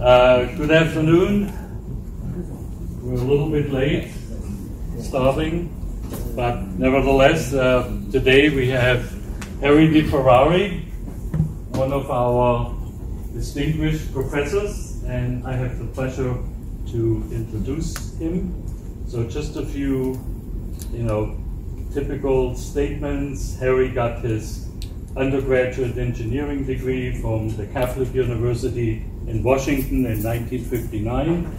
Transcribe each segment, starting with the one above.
Uh, good afternoon. We're a little bit late starting, but nevertheless, uh, today we have Harry DeFerrari, one of our distinguished professors, and I have the pleasure to introduce him. So just a few, you know, typical statements. Harry got his undergraduate engineering degree from the Catholic University in Washington in 1959.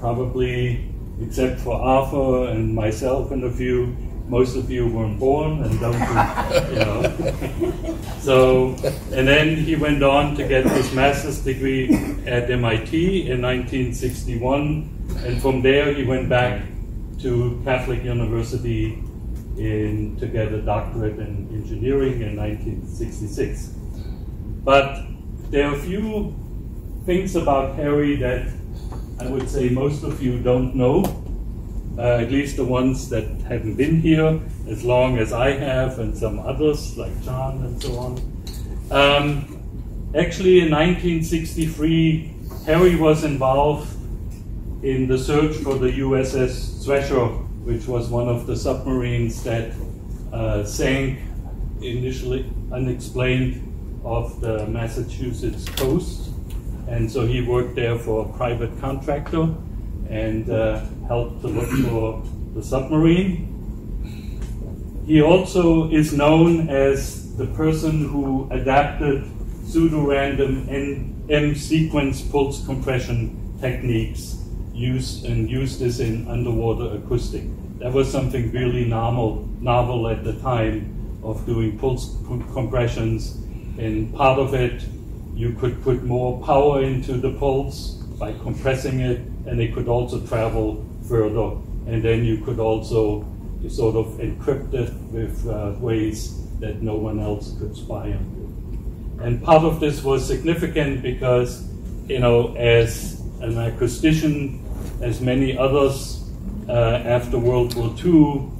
Probably, except for Arthur and myself and a few, most of you weren't born and don't, you know. so, and then he went on to get his master's degree at MIT in 1961, and from there he went back to Catholic University in, to get a doctorate in engineering in 1966. But there are a few things about Harry that I would say most of you don't know, uh, at least the ones that haven't been here as long as I have, and some others like John and so on. Um, actually, in 1963, Harry was involved in the search for the USS Thresher which was one of the submarines that uh, sank initially unexplained off the Massachusetts coast. And so he worked there for a private contractor and uh, helped to look for the submarine. He also is known as the person who adapted pseudo-random M sequence pulse compression techniques used and use this in underwater acoustic. That was something really novel, novel at the time of doing pulse compressions. And part of it, you could put more power into the pulse by compressing it, and it could also travel further. And then you could also sort of encrypt it with uh, ways that no one else could spy on you. And part of this was significant because, you know, as an acoustician, as many others uh, after World War II.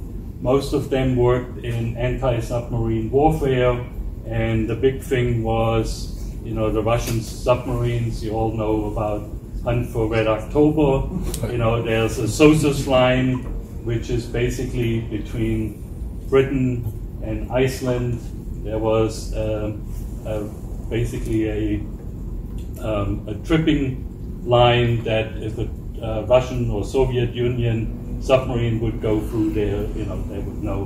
Most of them worked in anti-submarine warfare, and the big thing was, you know, the Russian submarines. You all know about Hunt for Red October. You know, there's a SOSUS line, which is basically between Britain and Iceland. There was uh, basically a, um, a tripping line that if a uh, Russian or Soviet Union submarine would go through there, you know, they would know,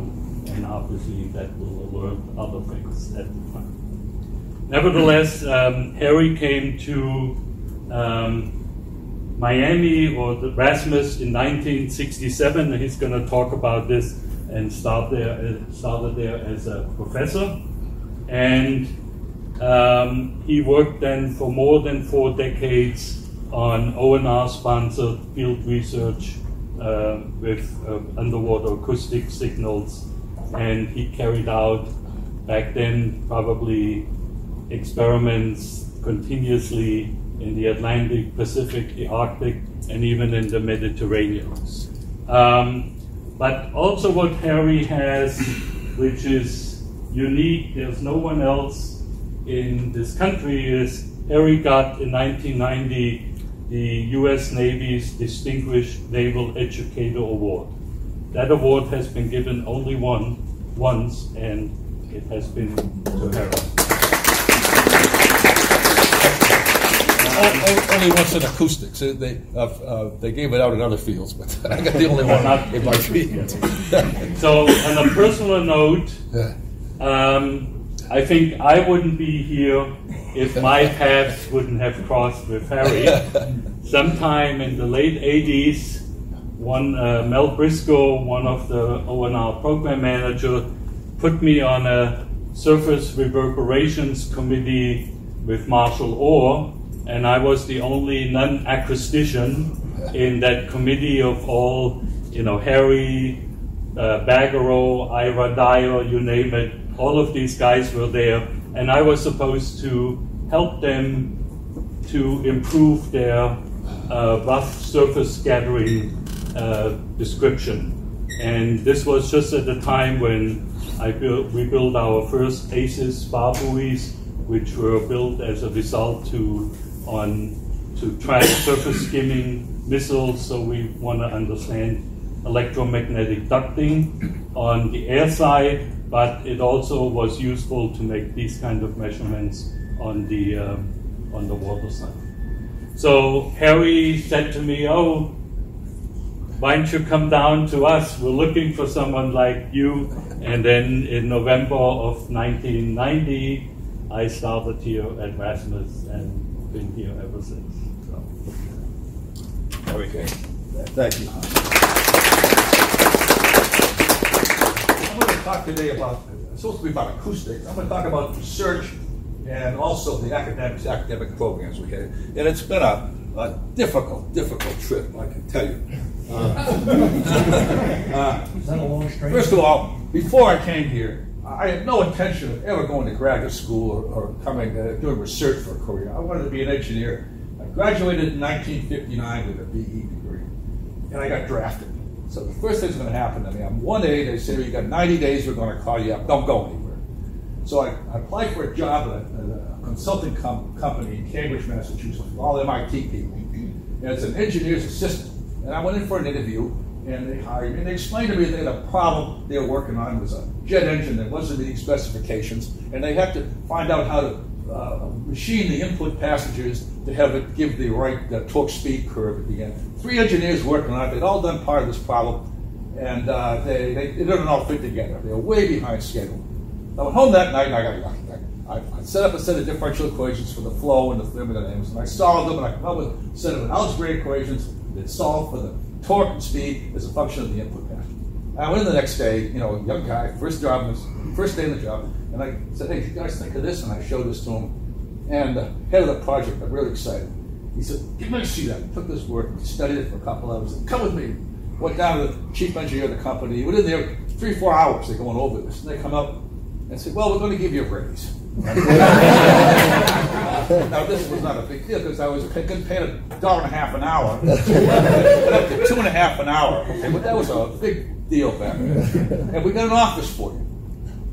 and obviously that will alert other things at the time. Nevertheless, um, Harry came to um, Miami or the RSMAS in 1967, and he's going to talk about this and start there, uh, started there as a professor. And um, he worked then for more than four decades on ONR-sponsored field research uh, with uh, underwater acoustic signals, and he carried out back then probably experiments continuously in the Atlantic, Pacific, the Arctic, and even in the Mediterranean. Um, but also what Harry has, which is unique, there's no one else in this country, is Harry got in 1990 the U.S. Navy's Distinguished Naval Educator Award. That award has been given only one once, and it has been to Harold. Only once in acoustics. They uh, uh, they gave it out in other fields, but I got the only one in my field. so, on a personal note, um, I think I wouldn't be here if my paths wouldn't have crossed with Harry. Sometime in the late 80s, one uh, Mel Briscoe, one of the ONR program manager, put me on a surface reverberations committee with Marshall Orr, and I was the only non-acoustician in that committee of all, you know, Harry, uh, Baggeroer, Ira Dyer, you name it, all of these guys were there, and I was supposed to help them to improve their uh, rough surface scattering uh, description. And this was just at the time when I built, we built our first ASIS spar buoys, which were built as a result to on to track surface skimming missiles, so we want to understand electromagnetic ducting on the air side, but it also was useful to make these kind of measurements on the um, on the water side. So Harry said to me, "Oh, why don't you come down to us? We're looking for someone like you." And then in November of 1990, I started here at RSMAS and been here ever since. So. Very good. Thank you. I'm going to talk today about, it's supposed to be about acoustics. I'm going to talk about research and also the academics, academic programs we had. And it's been a, a difficult, difficult trip, I can tell you. Uh, uh, first of all, before I came here, I had no intention of ever going to graduate school or, or coming uh, doing research for a career. I wanted to be an engineer. I graduated in 1959 with a BE degree, and I got drafted. So the first thing that's going to happen to me, I'm one day, they say, you got 90 days, we're going to call you up. Don't go anywhere. So I, I applied for a job at a, a consulting com- company in Cambridge, Massachusetts, with all MIT people. And it's an engineer's assistant. And I went in for an interview, and they hired me. And they explained to me that they a problem they were working on. Was a jet engine that wasn't meeting specifications, and they had to find out how to uh, machine the input passages to have it give the right uh, torque speed curve at the end. Three engineers working on it. They'd all done part of this problem, and uh, they, they, it didn't all fit together. They were way behind schedule. I went home that night and I got lucky. I, I set up a set of differential equations for the flow and the thermodynamics, and I solved them, and I came up with a set of algebraic equations that solve for the torque and speed is a function of the input path. I went in the next day, you know, a young guy, first job, first day in the job, and I said, "Hey, you guys think of this?" And I showed this to him, and the head of the project I'm really excited. He said, "Give me to see that." Took this work, studied it for a couple hours. Said, Come with me. Went down to the chief engineer of the company. Within there three, four hours. They're going over this, and they come up and said, "Well, we're going to give you a raise." now this was not a big deal because I was getting paid a dollar and a half an hour, up to two and a half an hour. Okay, but that was a big deal back then. And we got an office for you.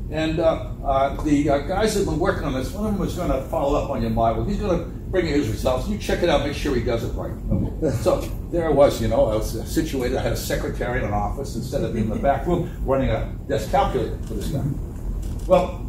And uh, uh, the uh, guys that were working on this, one of them was going to follow up on your model. He's going to bring you his results. You check it out, make sure he does it right. Okay. So there I was, you know, I was situated. I had a secretary in an office instead of being in the back room running a desk calculator for this guy. Well,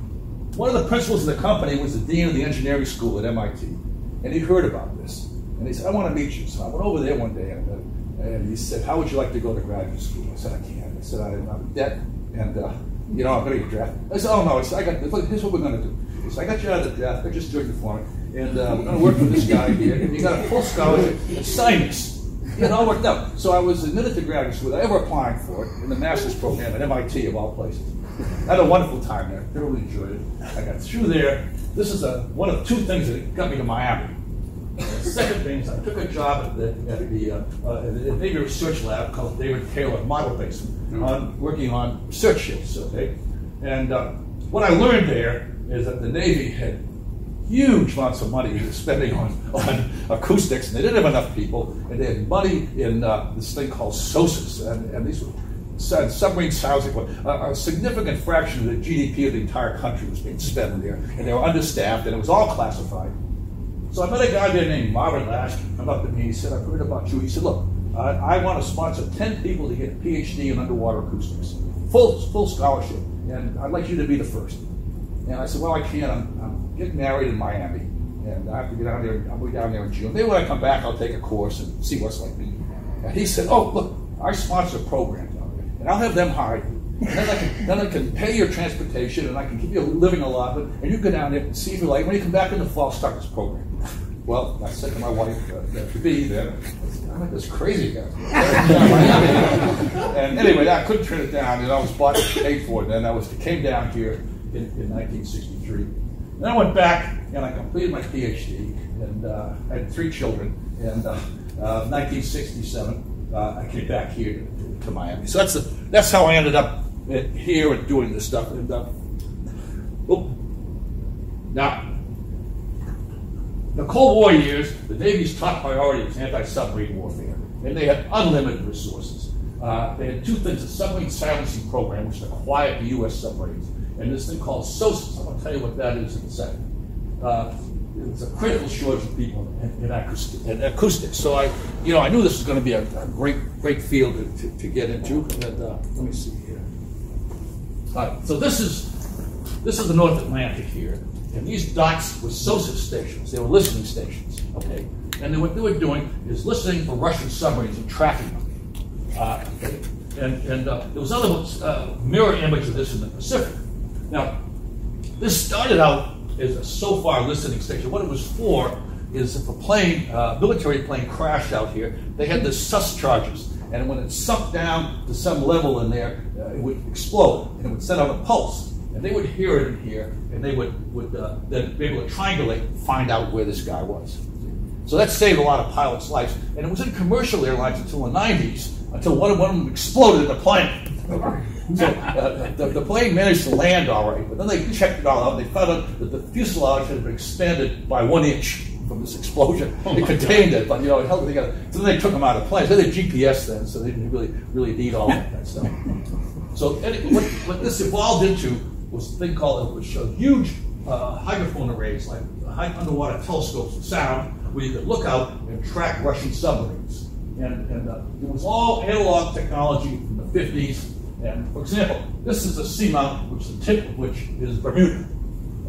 one of the principals of the company was the dean of the engineering school at MIT, and he heard about this. And he said, I want to meet you. So I went over there one day, and, uh, and he said, How would you like to go to graduate school? I said, I can't. I said, I'm in debt, and uh, you know, I'm going to get drafted. I said, Oh, no. I said, I got, look, here's what we're going to do. Said, I got you out of the draft. I just joined the for and uh, we're going to work for this guy here, and you got a full scholarship, and sign this. It all worked out. So I was admitted to graduate school without ever applying for it in the master's program at MIT, of all places. I had a wonderful time there. Thoroughly enjoyed it. I got through there. This is a, one of two things that got me to Miami. The second thing is I took a job at the, at the, uh, uh, at the Navy Research Lab called David Taylor Model Base, on working on research ships. Okay, and uh, what I learned there is that the Navy had huge amounts of money spending on, on acoustics, and they didn't have enough people, and they had money in uh, this thing called SOSUS, and, and these were submarine housing, a, a significant fraction of the GDP of the entire country was being spent there, and they were understaffed, and it was all classified. So I met a guy there named Marvin Lasky. Come up to me, he said, "I've heard about you." He said, "Look, uh, I want to sponsor ten people to get a PhD in underwater acoustics, full full scholarship, and I'd like you to be the first. And I said, "Well, I can't. I'm, I'm getting married in Miami, and I have to get down there. I'll be down there in June. Maybe when I come back, I'll take a course and see what's like." Me. And he said, "Oh, look, I sponsor a program and I'll have them hire you. And then I, can, then I can pay your transportation, and I can give you a living allotment, and you go down there and see if you like. When you come back in the fall, start this program. Well, I said to my wife, uh, to be then, I'm like this crazy guy. and anyway, I couldn't turn it down, and I was bought paid for it. And I was came down here in, in 1963. Then I went back and I completed my PhD, and uh, I had three children. And uh, 1967, uh, uh, I came back here to Miami. So that's that's how I ended up here and doing this stuff. And, uh, well, now, the Cold War years, the Navy's top priority was anti-submarine warfare, and they had unlimited resources. Uh, they had two things: a submarine silencing program, which to quiet the U.S. submarines, and this thing called SOSUS. I'm going to tell you what that is in a second. Uh, it's a critical shortage of people in, in, acoustic, in acoustics. So I, you know, I knew this was going to be a, a great, great field to, to, to get into. And uh, let me see here. All right, so this is this is the North Atlantic here, and these dots were SOSUS stations. They were listening stations. Okay, and then what they were doing is listening for Russian submarines and tracking them. Uh? And, and uh, there was other uh, mirror image of this in the Pacific. Now, this started out as a SOFAR listening station. What it was for is if a plane, uh, military plane crashed out here, they had the sus charges. And when it sunk down to some level in there, uh, it would explode and it would send out a pulse. And they would hear it in here and they would, would uh, then be able to triangulate and find out where this guy was. So that saved a lot of pilots' lives. And it was in commercial airlines until the 90s, until one of, one of them exploded in the plane. so uh, the, the, plane managed to land all right, but then they checked it all out. They found out that the fuselage had been expanded by one inch from this explosion. Oh it contained God. it, but you know, it held it together. So then they took them out of the plane. They had GPS then, so they didn't really really need all of that stuff. So anyway, what, what, this evolved into was a thing called, which showed huge uh, hydrophone arrays, like high underwater telescopes of sound, where you could look out and track Russian submarines. And, and uh, it was all analog technology from the 50s. And for example, this is a seamount, which the tip of which is Bermuda.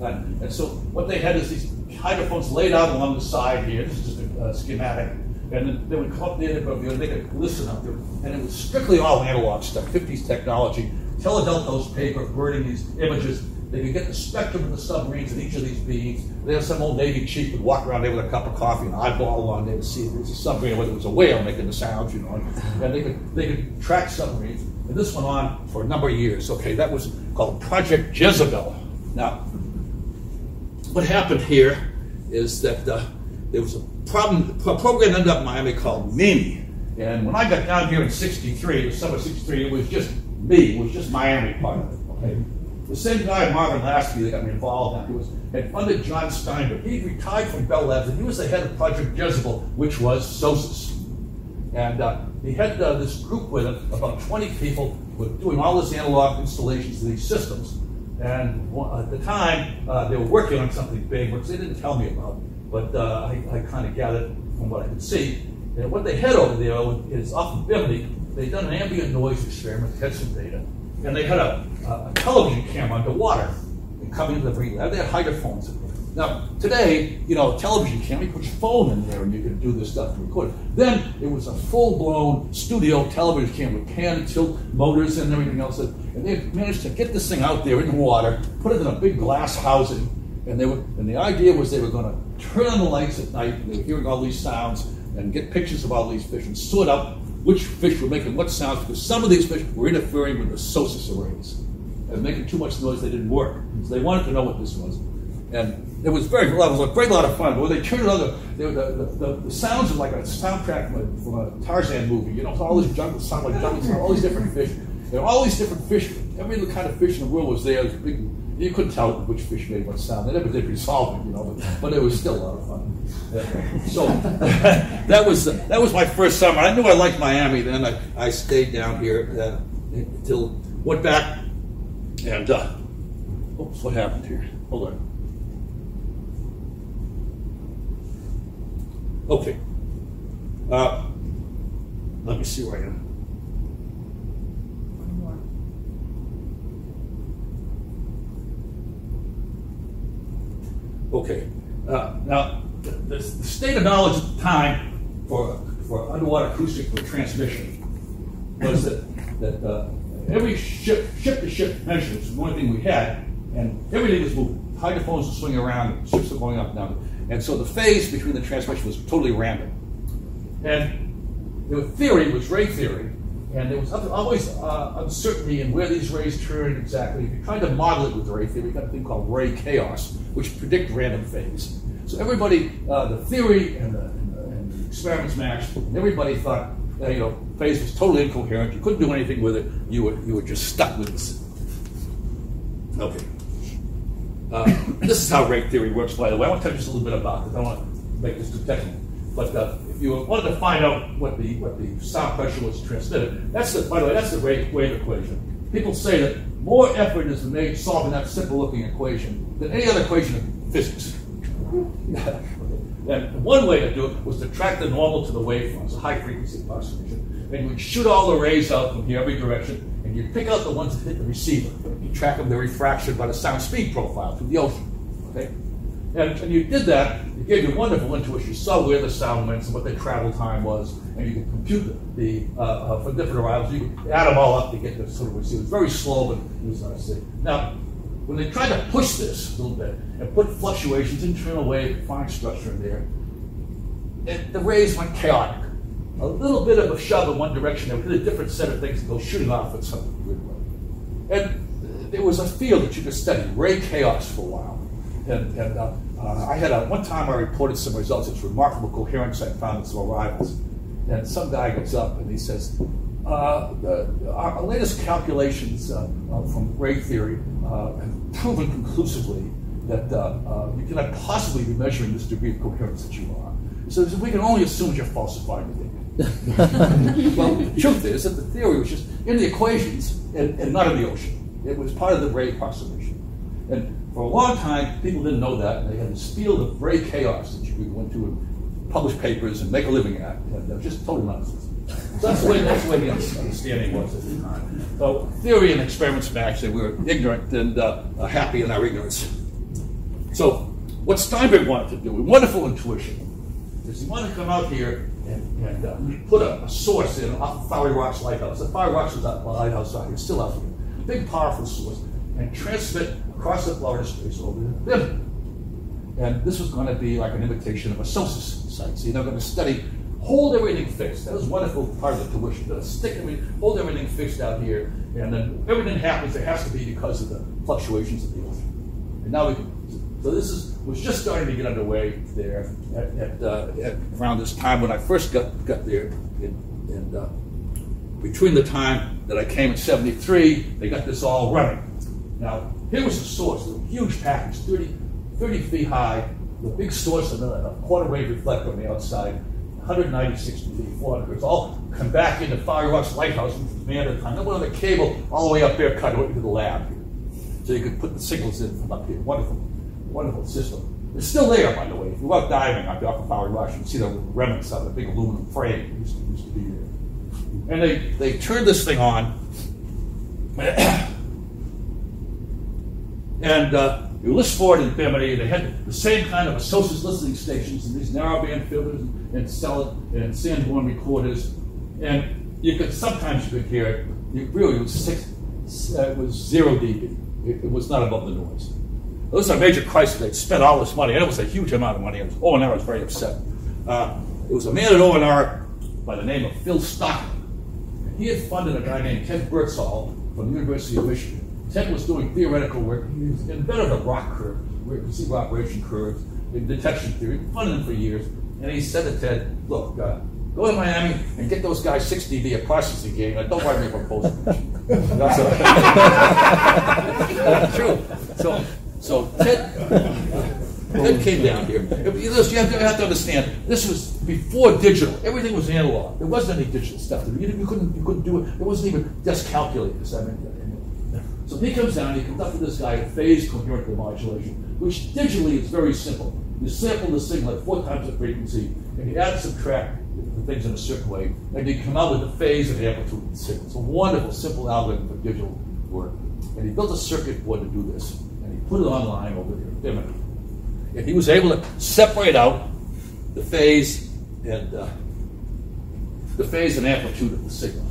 And, and, so what they had is these hydrophones laid out along the side here. This is just a schematic. And then they would come up the end of it, and they could listen up there. And it was strictly all analog stuff, 50s technology. Teledeltos paper, burning these images they could get the spectrum of the submarines in each of these beams. Then some old Navy chief would walk around there with a cup of coffee and eyeball along there to see if it was a submarine, whether it was a whale making the sounds, you know. And they could they could track submarines. And this went on for a number of years. Okay, that was called Project Jezebel. Now, what happened here is that uh, there was a problem. A program ended up in Miami called MIMI. And when I got down here in '63, the summer '63, it was just me. It was just Miami part of it. Okay. The same guy, Marvin Lasky, that got me involved in, was had funded John Steinberg. He retired from Bell Labs, and he was the head of Project Jezebel, which was SOSUS. And uh, he had uh, this group with him, about 20 people, were doing all this analog installations of these systems. And at the time, uh, they were working on something big, which they didn't tell me about, but uh, I, I kind of gathered from what I could see. And what they had over there is off of Bimini, they'd done an ambient noise experiment, had some data, and they had a, a television camera underwater coming into the breed lab. They had hydrophones. Now, today, you know, television camera, you put your phone in there and you can do this stuff and record. Then it was a full-blown studio television camera with pan tilt motors and everything else. And they managed to get this thing out there in the water, put it in a big glass housing, and they were, and the idea was they were going to turn on the lights at night, and they were hearing all these sounds, and get pictures of all these fish and sort out which fish were making what sounds because some of these fish were interfering with the SOSUS arrays and making too much noise. They didn't work. So they wanted to know what this was. And it was very, it was a great lot of fun. But when they turned it on, the, the, the, the sounds of like a soundtrack from a, from a Tarzan movie, you know, all these jungle sound like jungle, all these different fish. There were all these different fish. Every kind of fish in the world was there. Was big, you couldn't tell which fish made what sound. They never did resolve it, you know, but, but it was still a lot of fun. So that was that was my first summer. I knew I liked Miami. Then I, I stayed down here uh, until went back and uh, oops, what happened here? Hold on. Okay. Uh, let me see where I am. Okay. Uh, now, the, the, state of knowledge at the time for, for underwater acoustic for transmission was that, that uh, every ship, ship to ship measure was the only thing we had, and everything was moving. Hydrophones were swinging around, ships were going up and down. And so the phase between the transmission was totally random. And the theory was ray theory, and there was always uh, uncertainty in where these rays turned exactly. If you tried to model it with ray theory, you got a thing called ray chaos, which predict random phase. So everybody, uh, the theory and the, and the, and the, experiments matched, and everybody thought, uh, you know, phase was totally incoherent. You couldn't do anything with it. You were, you were just stuck with this. Okay. Uh, this is how ray theory works, by the way. I want to tell you just a little bit about it. I don't want to make this too technical. But uh, if you wanted to find out what the what the sound pressure was transmitted, that's the by the way, that's the wave, wave equation. People say that more effort is made solving that simple looking equation than any other equation in physics. and one way to do it was to track the normal to the wavefront, a high frequency approximation. And you'd shoot all the rays out from here every direction, and you'd pick out the ones that hit the receiver. You track them, their refraction by the sound speed profile through the ocean. Okay? And, and you did that, it gave you wonderful intuition. You saw where the sound went and what the travel time was, and you could compute the, uh, uh, for different arrivals. You could add them all up to get the sort of receiver. It was very slow, but it was nice. Now, when they tried to push this a little bit and put fluctuations, internal wave, fine structure in there, it, the rays went chaotic. A little bit of a shove in one direction, would hit a different set of things and go shooting off in some weird way. And there was a field that you could study, ray chaos, for a while. And, and uh, uh, I had a, one time I reported some results. It's remarkable coherence I found in some arrivals. And some guy gets up and he says, uh, our latest calculations uh, uh, from ray theory uh, have proven conclusively that you cannot possibly be measuring this degree of coherence that you are. So we can only assume you're falsifying the data. well, the truth is that the theory was just in the equations and, and not in the ocean. It was part of the ray approximation. And for a long time, people didn't know that. They had this field of Ray chaos that you could go into and publish papers and make a living at. And it was just total nonsense. So that's the way, that's the way the understanding was at the time. So theory and experiments actually we were ignorant and uh, happy in our ignorance. So what Steinberg wanted to do, with wonderful intuition, is he wanted to come out here and, and uh, put a, a, source in off of Fowey Rocks Lighthouse. The Fowey Rocks was a lighthouse out here, still out here. Big, powerful source. And transmit across the Florida space over the river. And this was going to be like an imitation of a SOSUS site. So you're going to study, hold everything fixed. That was wonderful part of the tuition. To stick everything, hold everything fixed out here, and then everything happens. It has to be because of the fluctuations of the ocean. And now we can. So this is was just starting to get underway there at, at, uh, at around this time when I first got got there, and, and uh, between the time that I came in '73, they got this all running. Now, here was the source, a huge package, 30, 30 feet high, the big source and a quarter wave reflector on the outside, 196 feet, 400 hertz, all come back into Fowey Rocks Lighthouse, which was manned at the time. Then one of the cable all the way up there cut into the lab. So you could put the signals in from up here. Wonderful, wonderful system. It's still there, by the way. If you love diving off of Fowey Rocks, you see the remnants of the big aluminum frame used to, used to be there. And they, they turned this thing on. And uh, Ulysses and Bimini, they had the same kind of associates listening stations and these narrowband filters and cell and Sanborn recorders. And you could sometimes you could hear it. You really it was six, it was zero dB. It, it, was not above the noise. It was a major crisis. They'd spent all this money, and it was a huge amount of money. And ONR was very upset. Uh, it was a man at ONR by the name of Phil Stockman. He had funded a guy named Ted Birdsall from the University of Michigan Ted was doing theoretical work. He invented a ROC curve, see operation curves in detection theory, funded for years. And he said to Ted, look, uh, go to Miami and get those guys 6 dB a processing gain. And don't write me a proposal. That's true. So, so Ted, Ted came down here. You have, to, you have to understand, this was before digital. Everything was analog. There wasn't any digital stuff. You, you, couldn't, you couldn't do it. There wasn't even desk calculators. I mean, so he comes down, he conducted this guy a phase coherent modulation, which digitally is very simple. You sample the signal at four times the frequency, and you add and subtract the things in a certain way, and you come out with the phase and amplitude of the signal. It's a wonderful, simple algorithm for digital work. And he built a circuit board to do this, put it online over there, Bimini. And he was able to separate out the phase and uh, the phase and amplitude of the signal.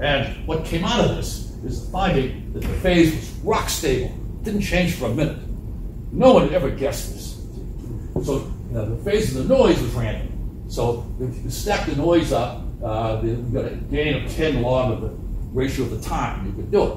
And what came out of this is the finding that the phase was rock stable, didn't change for a minute. No one had ever guessed this. So the phase of the noise was random. So if you stack the noise up, uh, you got a gain of 10 log of the ratio of the time. You could do it.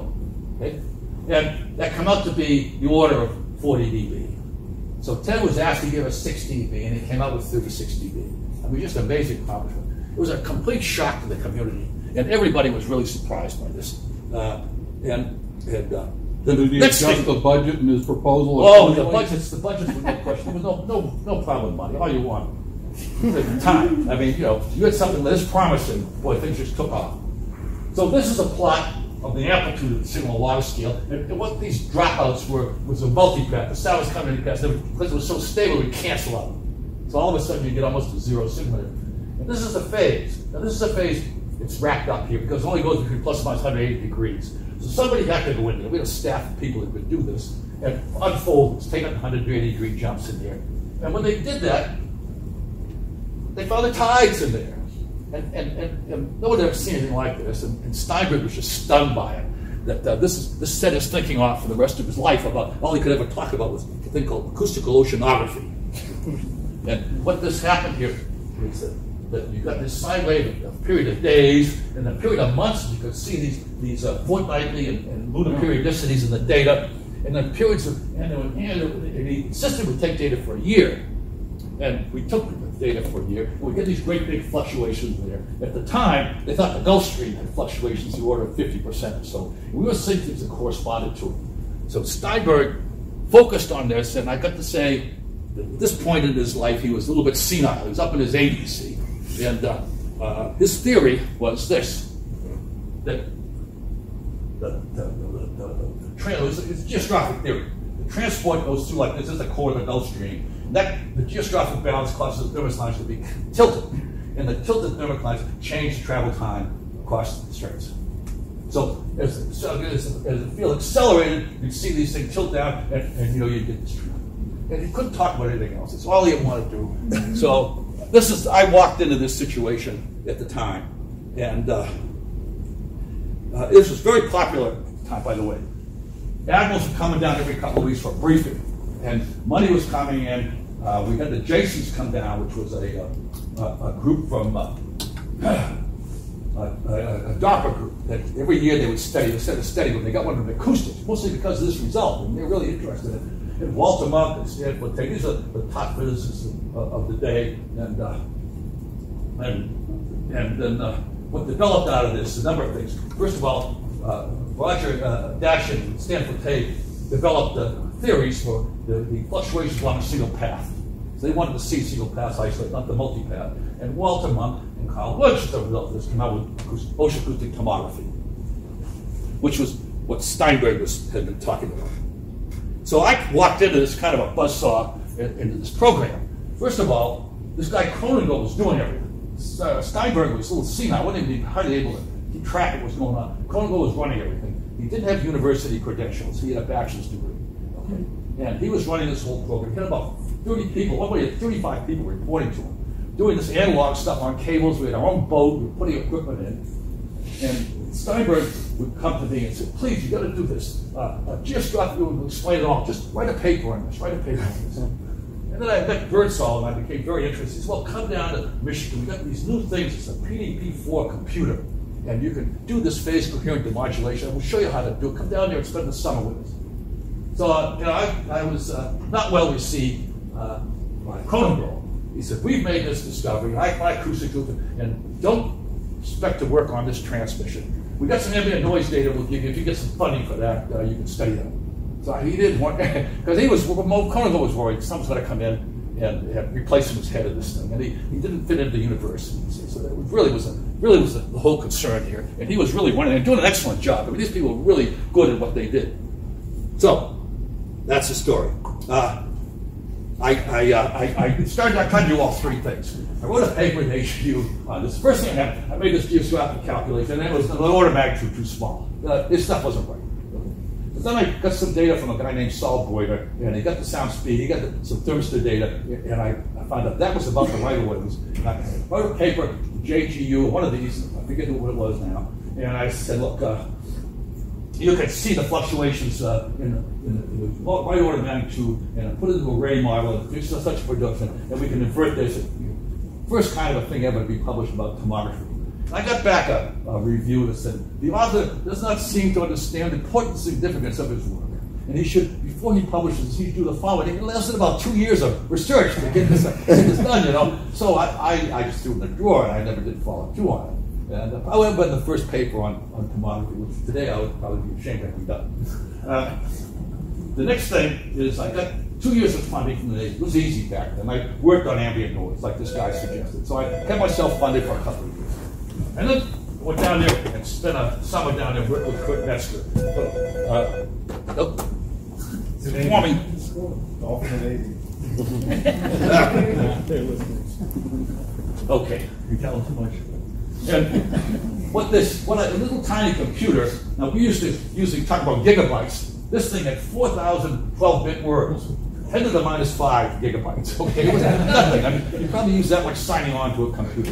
Okay? And that came out to be the order of 40 dB. So Ted was asked to give us 6 dB, and he came out with 36 dB. I mean, just amazing accomplishment. It was a complete shock to the community, and everybody was really surprised by this. Uh, and and uh, did he adjust thing, the budget in his proposal? Oh, the budgets, the budgets were no question. There was no, no, no problem with money. All you want, time. I mean, you know, you had something that is promising. Boy, things just took off. So this is a plot of the amplitude of the signal water scale. And, and what these dropouts were was a multipath. The sound was coming in because it was so stable, it cancel out. So all of a sudden, you get almost a zero signal. And this is a phase. Now, this is a phase, it's wrapped up here because it only goes between plus or minus 180 degrees. So somebody had to go in there. We had a staff of people that could do this and unfold take 180 degree jumps in there. And when they did that, they found the tides in there. And, and, and, and no one had ever seen anything like this. And, and Steinberg was just stunned by it. That uh, this, is, this set his thinking off for the rest of his life about all he could ever talk about was a thing called acoustical oceanography. and what this happened here is that, that you got this sine wave, a period of days, and a period of months, you could see these, these uh, fortnightly and, and lunar periodicities in the data, and then periods of, and, and, and the system would take data for a year. And we took data for a year. We get these great big fluctuations there. At the time, they thought the Gulf Stream had fluctuations in the order of 50% or so. We were seeing things that corresponded to it. So Steinberg focused on this, and I got to say, at this point in his life, he was a little bit senile. He was up in his 80s, see? And uh, uh, his theory was this that the, the, the, the, the trail is a geostrophic theory. The transport goes through like this, this is the core of the Gulf Stream that the geostrophic balance causes the thermoclines to be tilted. And the tilted thermoclines change travel time across the straits. So as, so as, as the field accelerated, you'd see these things tilt down, and, and you know you'd get this. And he couldn't talk about anything else. It's all he wanted to do. so this is I walked into this situation at the time, and uh, uh, this was very popular time, by the way. Admirals were coming down every couple of weeks for a briefing and money was coming in. Uh, we had the Jasons come down, which was a, uh, a, a group from uh, a, a, DARPA group that every year they would study. They said to study when they got one of the acoustics, mostly because of this result, and they're really interested in it. And Walter Munk and Stanford These are the top physicists of, of the day, and uh, and and then uh, what developed out of this a number of things. First of all, uh, Roger uh, Dash and Stan Flatté developed the theories for the, the fluctuations along a single path. So they wanted to see single paths isolated, not the multipath. And Walter Munk and Carl Wunsch, the result of this, came out with ocean acoustic tomography, which was what Steinberg was, had been talking about. So I walked into this kind of a buzzsaw into this program. First of all, this guy Kronengold was doing everything. Steinberg was a little senile. I wasn't even hardly able to keep track of what was going on. Kronengold was running everything. He didn't have university credentials. He had a bachelor's degree. And he was running this whole program. He had about 30 people, one way, 35 people reporting to him, doing this analog stuff on cables. We had our own boat, we were putting equipment in. And Steinberg would come to me and say, please, you got to do this. Uh, uh, Geostrophic would explain it all. Just write a paper on this, write a paper on this. And then I met Birdsall and I became very interested. He said, well, come down to Michigan. We've got these new things. It's a PDP-4 computer. And you can do this phase coherent demodulation. We'll show you how to do it. Come down there and spend the summer with us. So, uh, you know, I, I was uh, not well received uh, by Kronengold. He said, we've made this discovery, I, acoustic group, and don't expect to work on this transmission. We got some ambient noise data we'll give you. If you get some funding for that, uh, you can study them. So he didn't want, because he was, Kronengold was worried someone's going to come in and, and replace him as head of this thing. And he, he didn't fit into the university. So that really was a, really was a, the whole concern here. And he was really wanting and doing an excellent job. I mean, these people were really good at what they did. So that's the story. Uh, I, I, uh, I, I, started, I tried to do all three things. I wrote a paper in HQ on this. First thing I had, I made this geostrophic calculation, and it was the order of magnitude too small. Uh, this stuff wasn't right. But then I got some data from a guy named Saul Goiter, and he got the sound speed, he got the, some thermistor data, and I, I found out that was about the right ones. I wrote a paper, JGU, one of these, I forget what it was now, and I said, look, uh, you can see the fluctuations uh, in, the, in, the, right order of magnitude and put it into a ray model and do such a production, and we can invert this. First kind of a thing ever to be published about tomography. I got back a, a review that said the author does not seem to understand the important significance of his work. And he should, before he publishes, he should do the following. It lasted about two years of research to get this, get this done, you know. So I, I, I just threw it in the drawer and I never did follow through on it. And uh, I went by the first paper on, on tomography, which today I would probably be ashamed to have done. Uh, the next thing is I got two years of funding from the Navy. It was easy back then. I worked on ambient noise, like this guy suggested. So I kept myself funded for a couple of years. And then I went down there and spent a summer down there with with Kurt Metzger. Uh, nope. Performing Okay. You're telling too much. And what this, what a little tiny computer, now we used to usually talk about gigabytes. This thing had 4,000 12-bit words. 10 to the minus 5 gigabytes. Okay, it was nothing. I mean, you probably use that much signing on to a computer.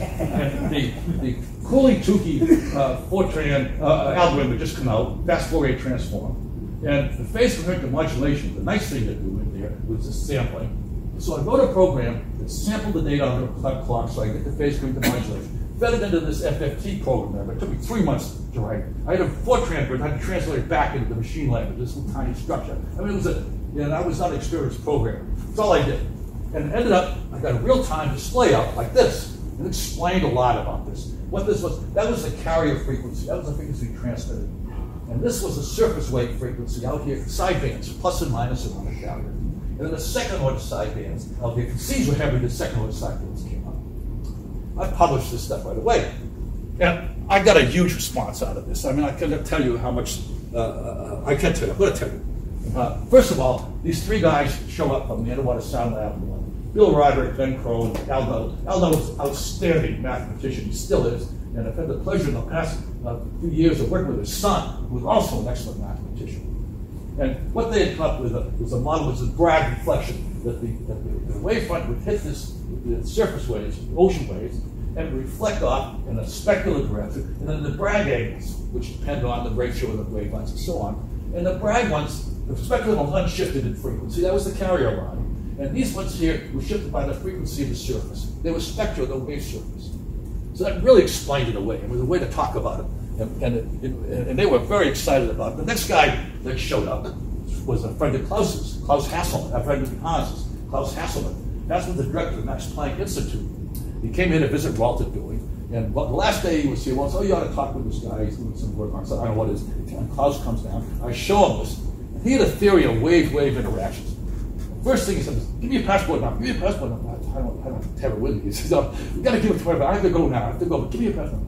And the, the Cooley Tukey uh, Fortran uh, algorithm had just come out, fast Fourier transform. And the phase corrected modulation, the nice thing to do in there was the sampling. So I wrote a program that sampled the data on the clock so I get the phase corrected modulation. It into this FFT program. there, but It took me three months to write. I had a Fortran version. I had to translate it back into the machine language, this little tiny structure. I mean, it was a, you know, I was not an experienced programmer. That's all I did. And it ended up, I got a real-time display up like this. and explained a lot about this. What this was, that was the carrier frequency. That was the frequency transmitted. And this was the surface wave frequency out here, sidebands, plus and minus around the carrier. And then the second order sidebands out here. Seas were heavy, the second order sidebands came up. I published this stuff right away. And I got a huge response out of this. I mean, I can't tell you how much, uh, uh, I can't tell you, I'm going to tell you. Uh, first of all, these three guys show up from the Underwater Sound Lab. Bill Roderick, Ben Crow, and Aldo. Aldo was an outstanding mathematician, he still is. And I've had the pleasure in the past uh, few years of working with his son, who was also an excellent mathematician. And what they had come up with was a model, was a Bragg reflection, that the, that the, the wavefront would hit this, the surface waves, ocean waves, and reflect off in a specular direction, and then the Bragg angles, which depend on the ratio of the wavelengths and so on. And the Bragg ones the specular ones unshifted in frequency. That was the carrier line. And these ones here were shifted by the frequency of the surface. They were spectra of the wave surface. So that really explained it away. It was a way to talk about it. And, and, it, it, and they were very excited about it. The next guy that showed up was a friend of Klaus's, Klaus Hasselmann, a friend of Hans's, Klaus Hasselmann. That's what the director of the Max Planck Institute. He came in to visit Walter Düing. And the last day he was here, well, oh, you ought to talk with this guy. He's doing some work on something. I don't know what it is. And Klaus comes down. I show him this. He had a theory of wave-wave interactions. First thing he said was, give me a passport now, give me a passport now. I don't, I don't have it with me. He says, oh, you got to give it to me, I have to go now, I have to go, but give me a passport.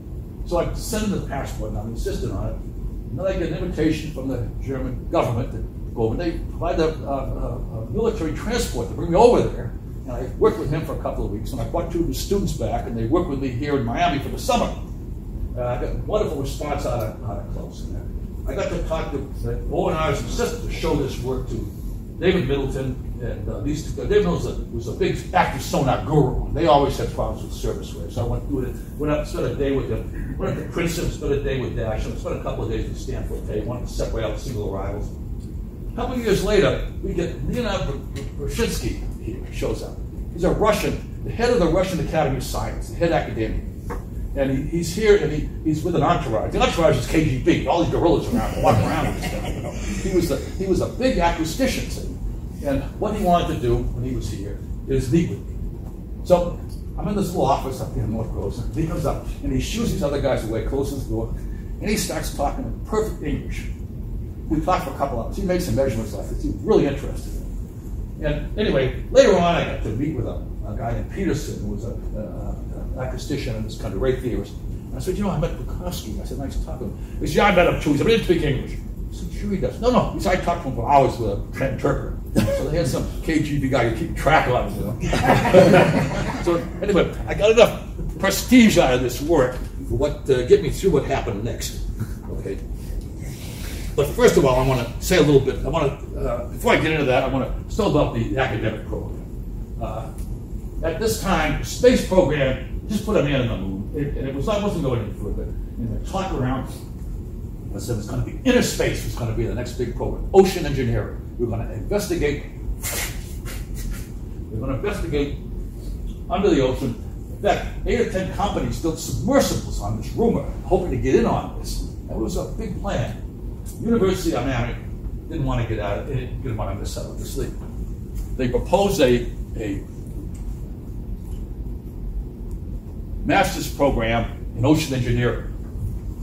So I sent him the passport now, I insisted on it. And then I get an invitation from the German government to go over. They provide a, a, a military transport to bring me over there. And I worked with him for a couple of weeks, and I brought two of his students back, and they worked with me here in Miami for the summer. Uh, I got a wonderful response out of, out of in that. I got to talk to Owen I's assistant to show this work to David Middleton, and uh, these two, David was a, was a big active sonar guru. They always had problems with service waves. So I went through it, went up, spent a day with them, went up to Princeton, spent a day with Dash, spent a couple of days with Stanford They wanted to separate out single arrivals. A couple of years later, we get Leonid Brekhovskikh here, shows up. He's a Russian, the head of the Russian Academy of Science, the head academic and he, he's here and he, he's with an entourage. The entourage is KGB. All these gorillas around, walking around with this guy. You know. He was a he was a big acoustician? And what he wanted to do when he was here is meet with me. So I'm in this little office up here in North Coast, and he comes up and he shoos these other guys away, closes the door, and he starts talking in perfect English. We talked for a couple hours. He made some measurements like this. He was really interested. And anyway, later on, I got to meet with a, a guy named Peterson, who was a, a acoustician in this country, Ray theorist. And I said, you know, I met Brekhovskikh. I said, nice to talk to him. He said, yeah, I met him too. He said, but he didn't speak English. I said, sure he does. No, no. Said, I talked to him for hours with a interpreter. so they had some KGB guy to keep track of it, you know. so anyway, I got enough prestige out of this work for what uh, get me through what happened next. Okay. But first of all, I want to say a little bit. I want to, uh, before I get into that, I want to still about the academic program. Uh, at this time, the space program just put a man on the moon. It, and it was I wasn't going any further. And the talk around, I said it's going to be inner space It's going to be the next big program. Ocean engineering. We're going to investigate. We're going to investigate under the ocean. In fact, eight or ten companies built submersibles on this rumor, hoping to get in on this. That was a big plan. University of Miami didn't want to get out. Of, It didn't want to out with sleep. They proposed a, a master's program in ocean engineering.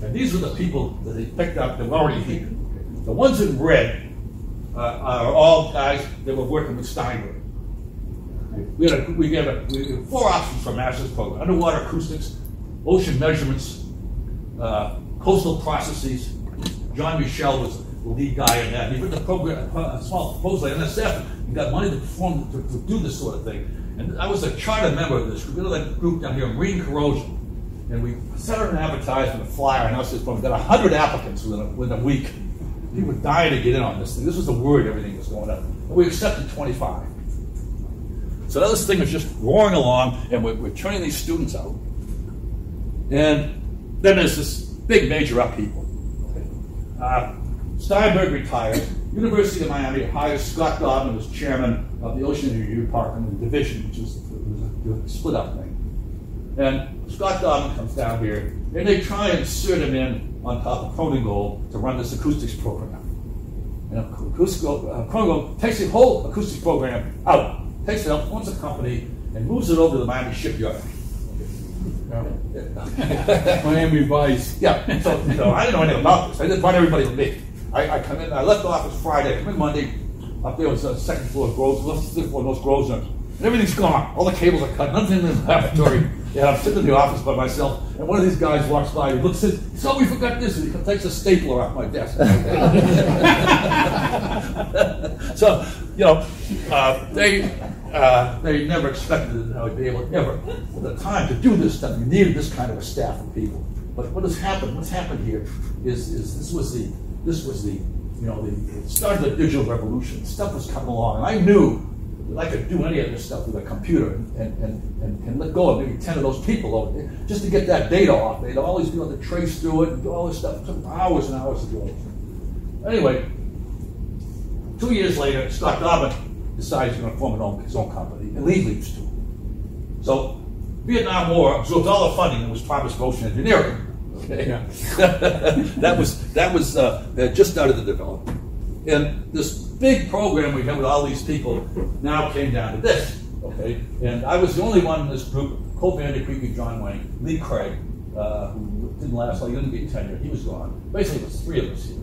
And these are the people that they picked up that were already here. The ones in red uh, are all guys that were working with Steinberg. We had, a, we, had a, we had four options for master's program. Underwater acoustics, ocean measurements, uh, coastal processes. John Michel was the lead guy in that. He put the program, a small proposal, and staff, he got money to perform, to, to, do this sort of thing. And I was a charter member of this group, you know that group down here, Marine Corrosion. And we set out an advertisement, a flyer, and I was just, we got 100 applicants within a, within a week. People were dying to get in on this thing. This was the word everything was going up. And we accepted 25. So now this thing was just roaring along, and we're, we're turning these students out. And then there's this big major upheaval. Uh, Steinberg retired. University of Miami hires Scott Godman as chairman of the Ocean Review Department, the division, which was, was a split up thing. And Scott Godman comes down here, and they try and insert him in on top of Kronengold to run this acoustics program. And uh, takes the whole acoustics program out, takes it out, forms a company, and moves it over to the Miami shipyard. Miami Vice. Yeah, so, so I didn't know anything about this. I just brought everybody with me. I, I come in, I left the office Friday, I come in Monday, up there was the second floor of Groves, second floor of those Groves, and everything's gone. All the cables are cut, nothing in the laboratory. Yeah, I'm sitting in the office by myself, and one of these guys walks by, he looks at, says, oh, we forgot this, and he takes a stapler off my desk. so, you know, uh, they, uh, they never expected that I would be able ever, at the time, to do this stuff. You needed this kind of a staff of people. But what has happened, what's happened here is, is this was the, this was the, you know, the, start of the digital revolution. Stuff was coming along, and I knew I could do any of this stuff with a computer and, and, and, and let go of maybe 10 of those people over there just to get that data off. They'd always be able to trace through it and do all this stuff. It took hours and hours to do. Anyway, two years later, Scott Dobbin decides he's going to form own, his own company, and Lee leaves too. So, Vietnam War absorbed all the funding that was promised ocean engineering. Okay? That was, that was uh, just started the development. And this big program we had with all these people now came down to this. Okay, and I was the only one in this group. Cole Vandercreek, John Wayne, Lee Craig, uh, who didn't last long, he didn't get tenure. He was gone. Basically, it was three of us here.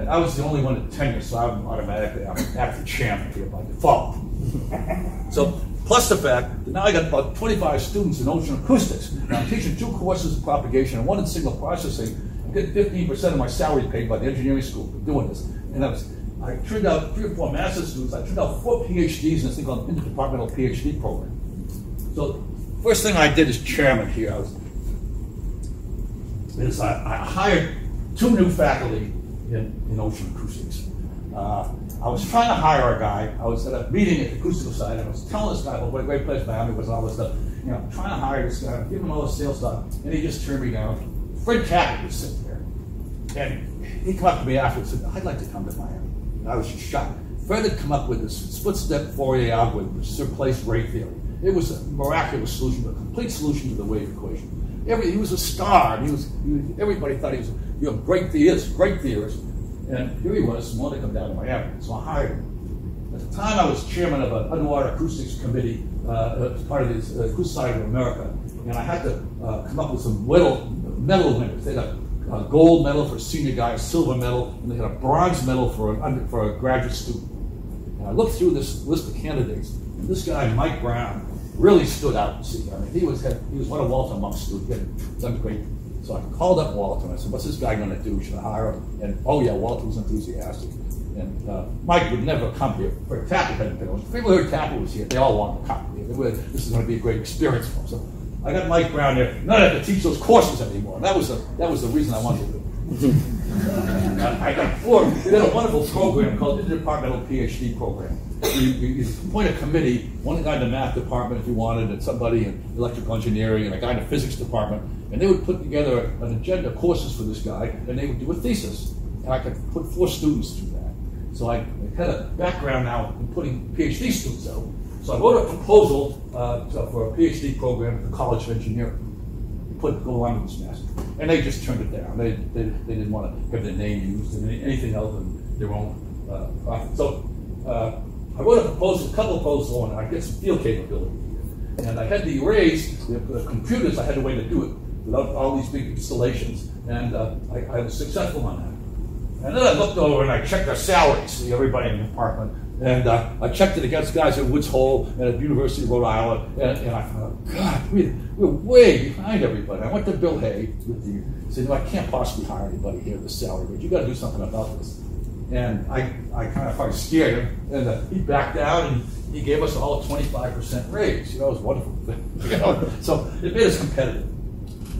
And I was the only one in tenure, so I'm automatically I'm acting chairman here by default. so, plus the fact that now I got about 25 students in ocean acoustics. Now I'm teaching two courses of propagation and one in signal processing. I get 15% of my salary paid by the engineering school for doing this. And I was I turned out three or four master's students. I turned out four PhDs in this thing called interdepartmental PhD program. So first thing I did as chairman here, I was, is I, I hired two new faculty in, in ocean acoustics. Uh, I was trying to hire a guy. I was at a meeting at the acoustical side, I was telling this guy about what a great place Miami was all this stuff. You know, trying to hire this guy, give him all the sales stuff, and he just turned me down. Fred Tappert was sitting there, and he came up to me afterwards and said, "I'd like to come to Miami." I was just shocked. Fred had come up with this split-step Fourier algorithm which replaced ray theory. It was a miraculous solution, a complete solution to the wave equation. Every, he was a star. He was, he everybody thought he was you know, great theorist, great theorist. And here he was, wanted to come down to Miami. So I hired him. At the time, I was chairman of an underwater acoustics committee uh, as part of the uh, Society of America. And I had to uh, come up with some metal, metal winners. They got a gold medal for a senior guy, a silver medal, and they had a bronze medal for, an, for a graduate student. And I looked through this list of candidates, and this guy, Mike Brown, really stood out. See, I mean, he was he was one of Walter Munk's students. He had done great. So I called up Walter and I said, "What's this guy going to do? Should I hire him?" And oh yeah, Walter was enthusiastic. And uh, Mike would never come here. For Tappert hadn't been. People heard Tappert was here, they all wanted to come here. This is going to be a great experience for them. So I got Mike Brown there. Not have to teach those courses anymore. That was the that was the reason I wanted to do it. I got four. We had a wonderful program called the Interdepartmental PhD program. You, you, you appoint a committee, one guy in the math department if you wanted, and somebody in electrical engineering, and a guy in the physics department, and they would put together an agenda of courses for this guy, and they would do a thesis. And I could put four students through that. So I, I had a background now in putting PhD students out. So I wrote a proposal uh, for a PhD program at the College of Engineering. Put go on with this mess, and they just turned it down. They, they, they didn't want to have their name used in anything other than their own uh. So uh, I wrote a proposal, a couple of proposals on. I get some field capability, and I had to erase the, the, computers. I had a way to do it without all these big installations, and uh, I, I was successful on that. And then I looked over and I checked their salaries, everybody in the department, And uh, I checked it against guys at Woods Hole and at University of Rhode Island, and, and I thought, God, we, we're way behind everybody. I went to Bill Hay with the, he said, no, I can't possibly hire anybody here at this salary, but you got to do something about this. And I, I kind of probably scared him, and uh, he backed down and he gave us all a 25% raise. You know, it was wonderful. you know? So it made us competitive.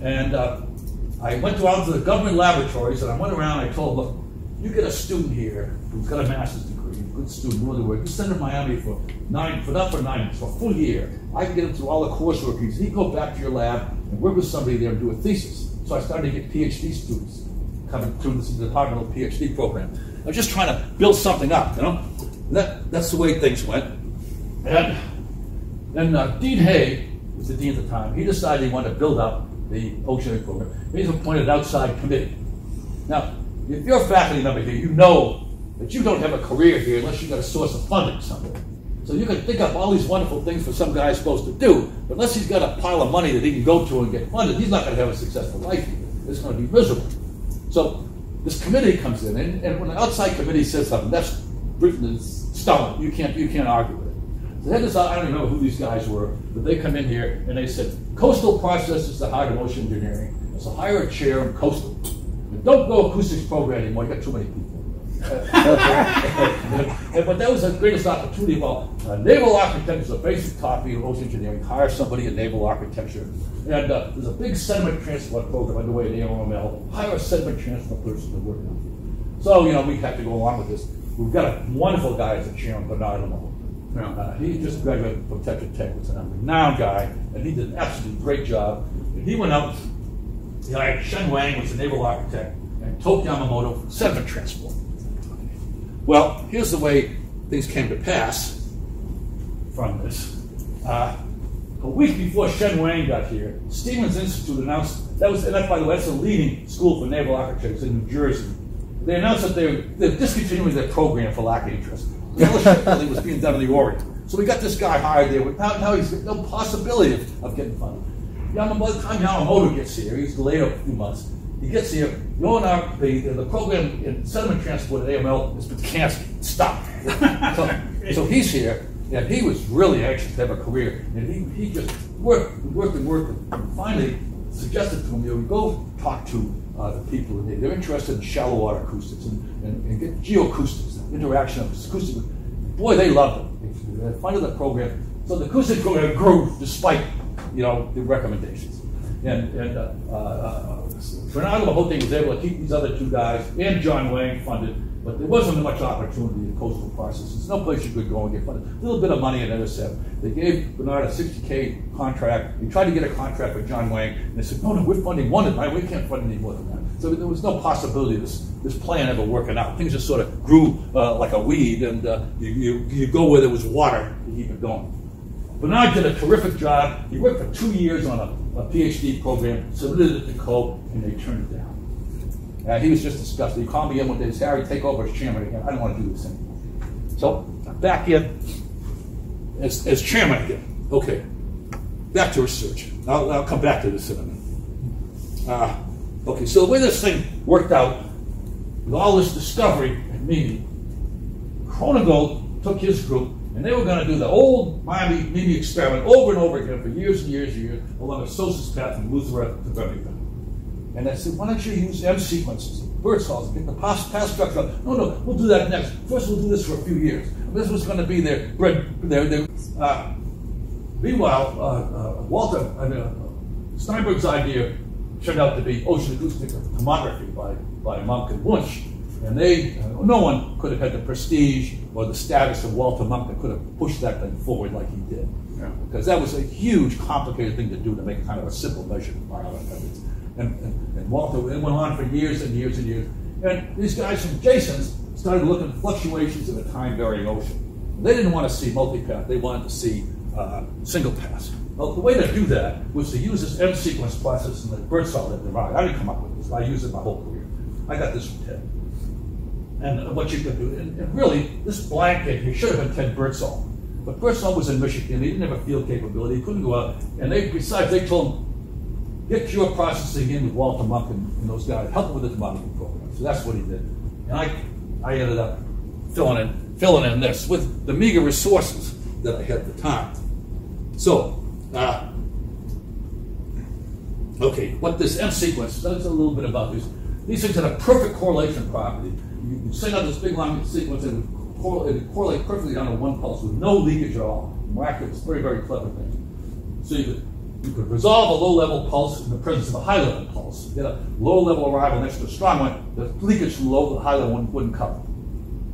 And uh, I went to to the government laboratories, and I went around and I told them, look, you get a student here who's got a master's degree good student, really work. You send him to Miami for nine, for not for nine months, for a full year. I can get him through all the coursework he's. He go back to your lab and work with somebody there and do a thesis. So I started to get PhD students coming through this departmental PhD program. I'm just trying to build something up, you know. that, that's the way things went. And then uh, Dean Hay was the dean at the time. He decided he wanted to build up the oceanic program. He appointed an outside committee. Now, if you're a faculty member here, you know that you don't have a career here unless you've got a source of funding somewhere. So you can think up all these wonderful things for some guy's supposed to do, but unless he's got a pile of money that he can go to and get funded, he's not going to have a successful life. It's going to be miserable. So this committee comes in, and, and when the outside committee says something, that's Britain is stone. You can't you can't argue with it. So they I don't even know who these guys were, but they come in here and they said, coastal processes the of ocean engineering. So hire a chair in coastal. Don't go acoustics program anymore. You got too many people but that was the greatest opportunity. Well, uh, naval architecture is a basic copy of ocean engineering. Hire somebody in naval architecture. And uh, there's a big sediment transport program underway at AOML. Hire a sediment transport person to work on. So, you know, we have to go along with this. We've got a wonderful guy as a chairman, Bernard Le Méhauté. Uh, he just graduated from Tetra Tech, was a renowned guy, and he did an absolutely great job. And he went out, he hired Shen Wang, was a naval architect, and Toke Yamamoto, sediment transport. Well, here's the way things came to pass from this. Uh, a week before Shen Wang got here, Stevens Institute announced that was, and that, by the way, that's a leading school for naval architects in New Jersey. They announced that they're, they're discontinuing their program for lack of interest. The fellowship was being done in the Orient. So we got this guy hired there. Now, now he's got no possibility of, of getting funded. Yamamoto, by the time Yamamoto gets here, he's delayed a few months. He gets here, going out, the, the program in sediment transport at AML has been canceled, stopped. so, so he's here, and he was really anxious to have a career, and he, he just worked, worked and worked, and finally suggested to him, you know, go talk to uh, the people in. They're interested in shallow water acoustics and, and, and get geoacoustics, interaction of acoustics. Boy, they loved it. They funded the program. So the acoustic program grew despite, you know, the recommendations. And, and uh, uh, Bernardo Le Méhauté was able to keep these other two guys and John Wang funded, but there wasn't much opportunity in coastal process. There's no place you could go and get funded. A little bit of money in NSF. They gave Bernard a 60K contract. He tried to get a contract with John Wang, and they said, no, no, we're funding one of We can't fund any more than that. So there was no possibility of this, this plan ever working out. Things just sort of grew uh, like a weed, and uh, you, you, you go where there was water to keep it going. Bernard did a terrific job. He worked for two years on a a PhD program, submitted it to COPE, and they turned it down. Uh, he was just disgusted. He called me in one day and said, Harry, take over as chairman again. I don't want to do this anymore. So, back in as, as chairman again. Okay, back to research. I'll, I'll come back to this in a minute. Uh, okay, so the way this thing worked out, with all this discovery and meeting, Kronengold took his group and they were going to do the old Miami Mimi experiment over and over again for years and years and years along a SOSUS path from Eleuthera to Birmingham. And I said, why don't you use M sequences, Birdsall's, get the past, past structure? No, no, we'll do that next. First, we'll do this for a few years. This was going to be their bread. Their, their, uh, meanwhile, uh, uh, Walter, uh, Steinberg's idea turned out to be ocean acoustic tomography by, by Munk and Wunsch. And they, uh, no one could have had the prestige or the status of Walter Munk that could have pushed that thing forward like he did. Yeah. Because that was a huge, complicated thing to do to make kind of a simple measurement by our methods. And, and, and, Walter, it went on for years and years and years. And these guys from Jason's started looking at fluctuations in a time varying ocean. They didn't want to see multipath, they wanted to see uh, single pass. Well, the way to do that was to use this M sequence process in the Birdsall that. I didn't come up with this, I used it my whole career. I got this from Ted and what you could do. And, and really, this blanket here should have been Ted Birdsall. But Birdsall was in Michigan. He didn't have a field capability. He couldn't go out. And they, besides, they told him, get your processing in with Walter Munk and, and those guys. Help him with the tomography program. So that's what he did. And I, I ended up filling in filling in this with the meager resources that I had at the time. So, uh, okay, what this M sequence does a little bit about these. These things have a perfect correlation property. You send out this big long sequence and it would correlate, it correlate perfectly down to one pulse with no leakage at all. Miraculous, very, very clever thing. So you could, you could resolve a low level pulse in the presence of a high level pulse. You Get a low level arrival next to a strong one, the leakage from the low to the high level one wouldn't cover.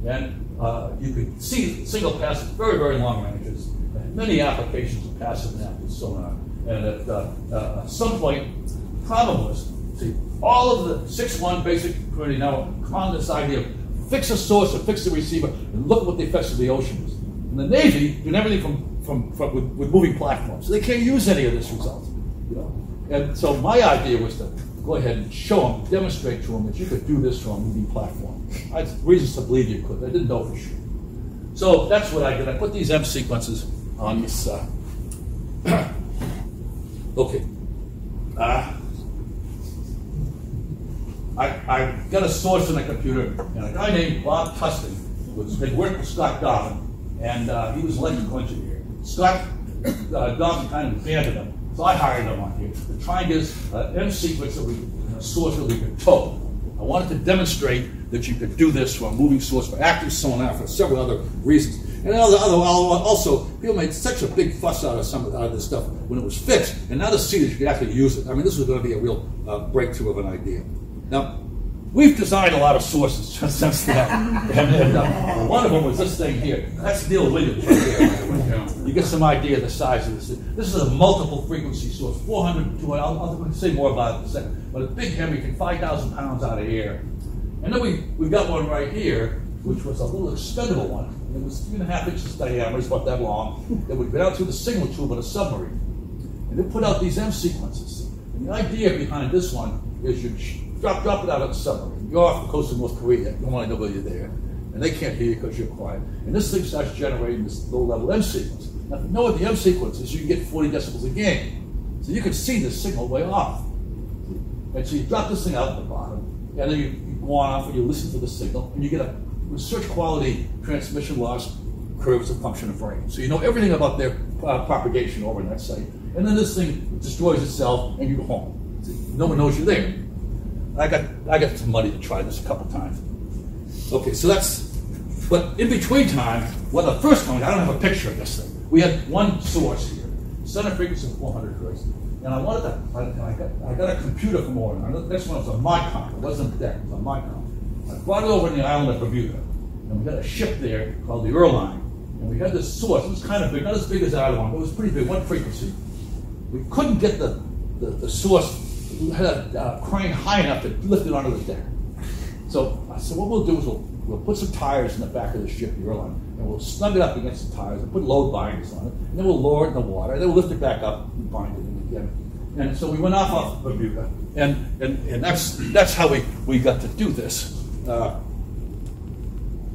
And uh, you could see single pass very, very long ranges. Many applications of passive and active sonar. And at uh, uh, some point, probabilists, see, all of the 6-1 basic community now on this idea of fix a source or fix the receiver and look at what the effects of the ocean is. And the Navy doing everything from, from, from with, with, moving platforms. So they can't use any of this result. You know? And so my idea was to go ahead and show them, demonstrate to them that you could do this from a moving platform. I had reasons to believe you could. I didn't know for sure. So that's what I did. I put these M sequences on this. Uh, okay. Uh, I, I got a source in the computer, and a guy named Bob Tustin was had worked with Scott Dobbin, and uh, he was electrical engineer. Scott uh, Dobbin kind of abandoned him, so I hired him on here to try and get an uh, M sequence that we a source that we could tow. I wanted to demonstrate that you could do this from a moving source for active sonar for several other reasons. And other, other, also, people made such a big fuss out of some out of this stuff when it was fixed, and now to see that you could actually use it. I mean, this was going to be a real uh, breakthrough of an idea. Now, we've designed a lot of sources since then, and, uh, one of them was this thing here. That's Neil Williams right there. You get some idea of the size of this. Thing. This is a multiple frequency source, 400, 200. I'll, I'll say more about it in a second. But a big can 5,000 pounds out of air. And then we, we've got one right here, which was a little expendable one. It was three and a half inches diameter, it's about that long. It would go out through the signal tube of a submarine. And they put out these M sequences. And the idea behind this one is you drop, drop it out of the submarine. You're off the coast of North Korea. You don't want nobody there. And they can't hear you because you're quiet. And this thing starts generating this low level M sequence. Now, if you know what the M sequence is, you can get 40 decibels a gain. So you can see the signal way off. And so you drop this thing out at the bottom, and then you, you go on off and you listen to the signal, and you get a research quality transmission loss curve as a function of range. So you know everything about their uh, propagation over that site. And then this thing destroys itself, and you go home. No one knows you're there. I got I got some money to try this a couple times. Okay, so that's. But in between time, well, the first one I don't have a picture of this thing. We had one source here, center frequency of 400 hertz, and I wanted to. I, I got I got a computer from Oregon. This one was a Micron. It wasn't that. It was a Micron. I brought it over to the island of Bermuda, and we got a ship there called the Erline, and we had this source. It was kind of big, not as big as one, but it was pretty big. One frequency. We couldn't get the the, the source had a uh, crane high enough to lift it onto the deck. So I said, what we'll do is we'll, we'll put some tires in the back of the ship, the Erline, and we'll snug it up against the tires and put load binders on it, and then we'll lower it in the water, and then we'll lift it back up and bind it in again. And so we went off off Bermuda, and, and, and that's, that's how we, we got to do this. Uh,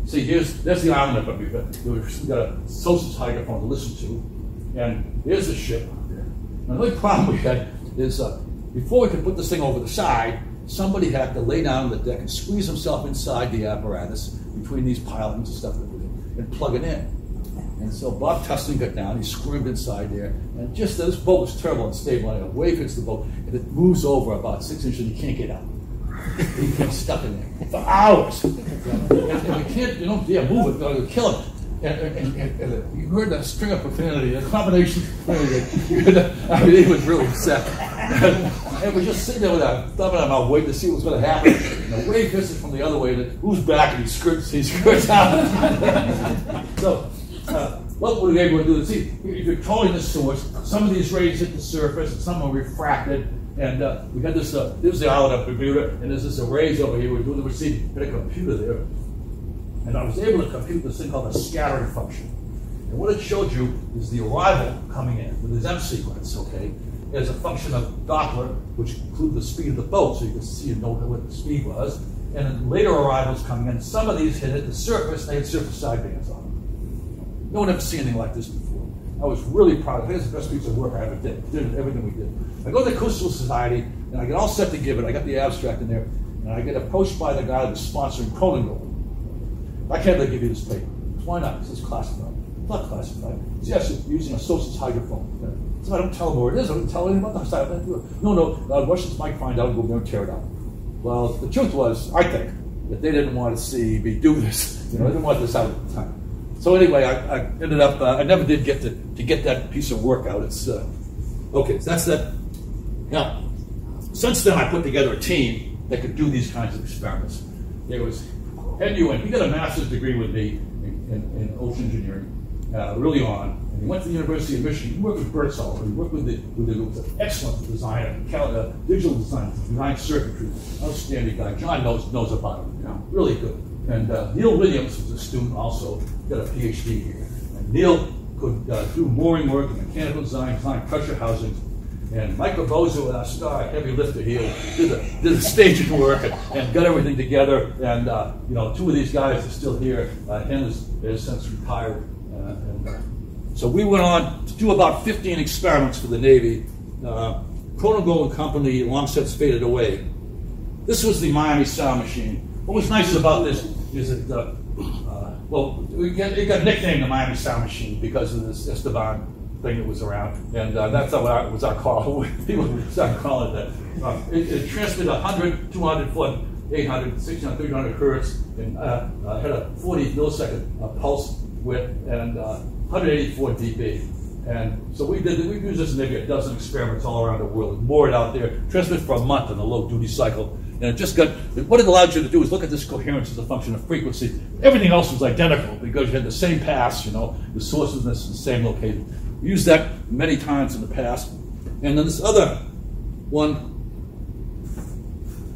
see, here's there's the island of Bermuda. We've got a SOSUS hydrophone to listen to, and here's the ship out there. Now, the only problem we had is uh, before we could put this thing over the side, somebody had to lay down on the deck and squeeze himself inside the apparatus between these pilings and stuff and plug it in. And so Bob Tustin got down, he squirmed inside there, and just this boat was terrible and stable. And a wave hits the boat, and it moves over about six inches, and you can't get out. he gets stuck in there for hours. and, and we can't, you know, yeah, move it, it'll kill him. And, you heard that string of profanity, a combination of profanity. I mean, he was really upset. and we're just sitting there with our thumb in our mouth, waiting to see what's going to happen. And the wave hits it from the other way, who's back? And he skirts, he skirts out. so, uh, what were we able to do? See, if you're towing the source, some of these rays hit the surface, and some are refracted. And uh, we got this, uh, this is the island of Bermuda, and there's this arrays over here. We're doing the receiving. Got a computer there. And I was able to compute this thing called a scattering function. And what it showed you is the arrival coming in with this M sequence, okay, as a function of Doppler, which included the speed of the boat, so you could see and know what the speed was. And then later arrivals coming in, some of these hit at the surface, they had surface sidebands on them. No one ever seen anything like this before. I was really proud of it. It's the best piece of work I ever did. Did everything we did. I go to the Coastal Society, and I get all set to give it. I got the abstract in there, and I get approached by the guy that's sponsoring Colin I can't let give you this paper. Why not? Because it's classified. It's not classified. It's yes, using a SOSUS hydrophone. So I don't tell them where it is. I don't tell anyone about the site. No, no, uh, Russians might find out and going to tear it out. Well, the truth was, I think, that they didn't want to see me do this. You know, they didn't want this out at the time. So anyway, I, I ended up, uh, I never did get to, to get that piece of work out. It's, uh, okay, so that's that. Now, since then, I put together a team that could do these kinds of experiments. There was Ed Ewan, he got a master's degree with me in, in, in ocean engineering uh, early on. And he went to the University of Michigan. He worked with Birdsall. He worked with the, with the excellent designer, uh, digital design, design circuitry, outstanding guy. John knows knows about him. You know, really good. And uh, Neil Williams was a student also, got a PhD here. And Neil could uh, do mooring work, mechanical design, design pressure housings. And Michael Bozo, our star heavy lifter here, did the, did the staging work and, got everything together. And, uh, you know, two of these guys are still here. Uh, Ken is, since retired. Uh, and, uh, so we went on to do about 15 experiments for the Navy. Uh, Kronengold and Company long since faded away. This was the Miami sound machine. What was nice about this is that, uh, uh, well, it got nicknamed the Miami sound machine because of this Estefan thing that was around, and uh, that's our, was our call. People started calling it that. Uh, it, it transmitted 100, 200 foot, 800, 600, 300 hertz, and uh, uh, had a 40 millisecond uh, pulse width and 184 dB. And so we did. We used this maybe a dozen experiments all around the world. Moored out there, transmitted for a month on a low duty cycle, and it just got. What it allowed you to do is look at this coherence as a function of frequency. Everything else was identical because you had the same paths. You know, the sources in the same location. We used that many times in the past. And then this other one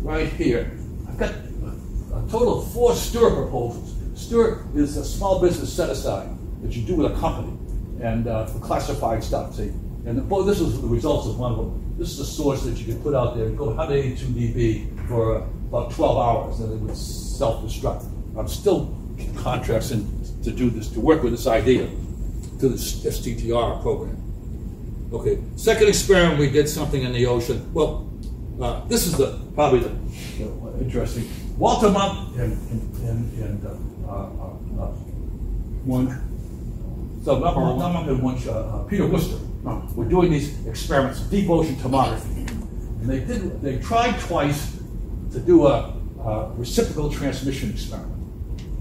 right here. I've got a total of four STTR proposals. STTR is a small business set aside that you do with a company and uh, for classified stuff. See, and boy, this is the results of one of them. This is a source that you can put out there and go 182 dB for about 12 hours, and it would self-destruct. I'm still contracts in to do this, to work with this idea to the STTR program. Okay, second experiment, we did something in the ocean. Well, uh, this is the probably the, interesting. Walter Munk and, and, and uh, uh, uh, one. So Walter Munk and one, uh, uh, Peter Worcester. we're doing these experiments, deep ocean tomography, and they did. They tried twice to do a, a reciprocal transmission experiment.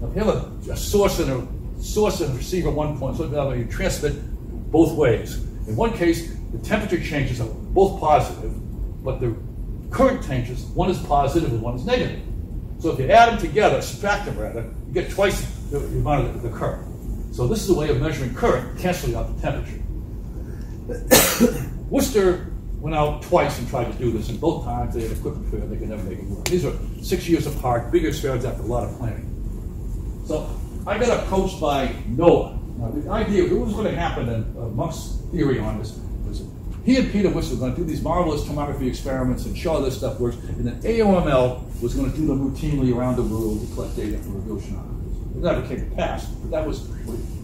Now, if you have a, a source and a source and receiver one point, so that you transmit both ways. In one case, the temperature changes are both positive, but the current changes, one is positive and one is negative. So if you add them together, subtract them rather, you get twice the, amount of the, current. So this is a way of measuring current, canceling out the temperature. Worcester went out twice and tried to do this, and both times they had equipment failure, they could never make it work. These are six years apart, big experiments after a lot of planning. So I got approached by NOAA. Now, the idea, what was going to happen, and uh, Munk's theory on this was he and Peter Worcester were going to do these marvelous tomography experiments and show how this stuff works, and then AOML was going to do them routinely around the world to collect data from the oceanographers. It never came to pass, but that was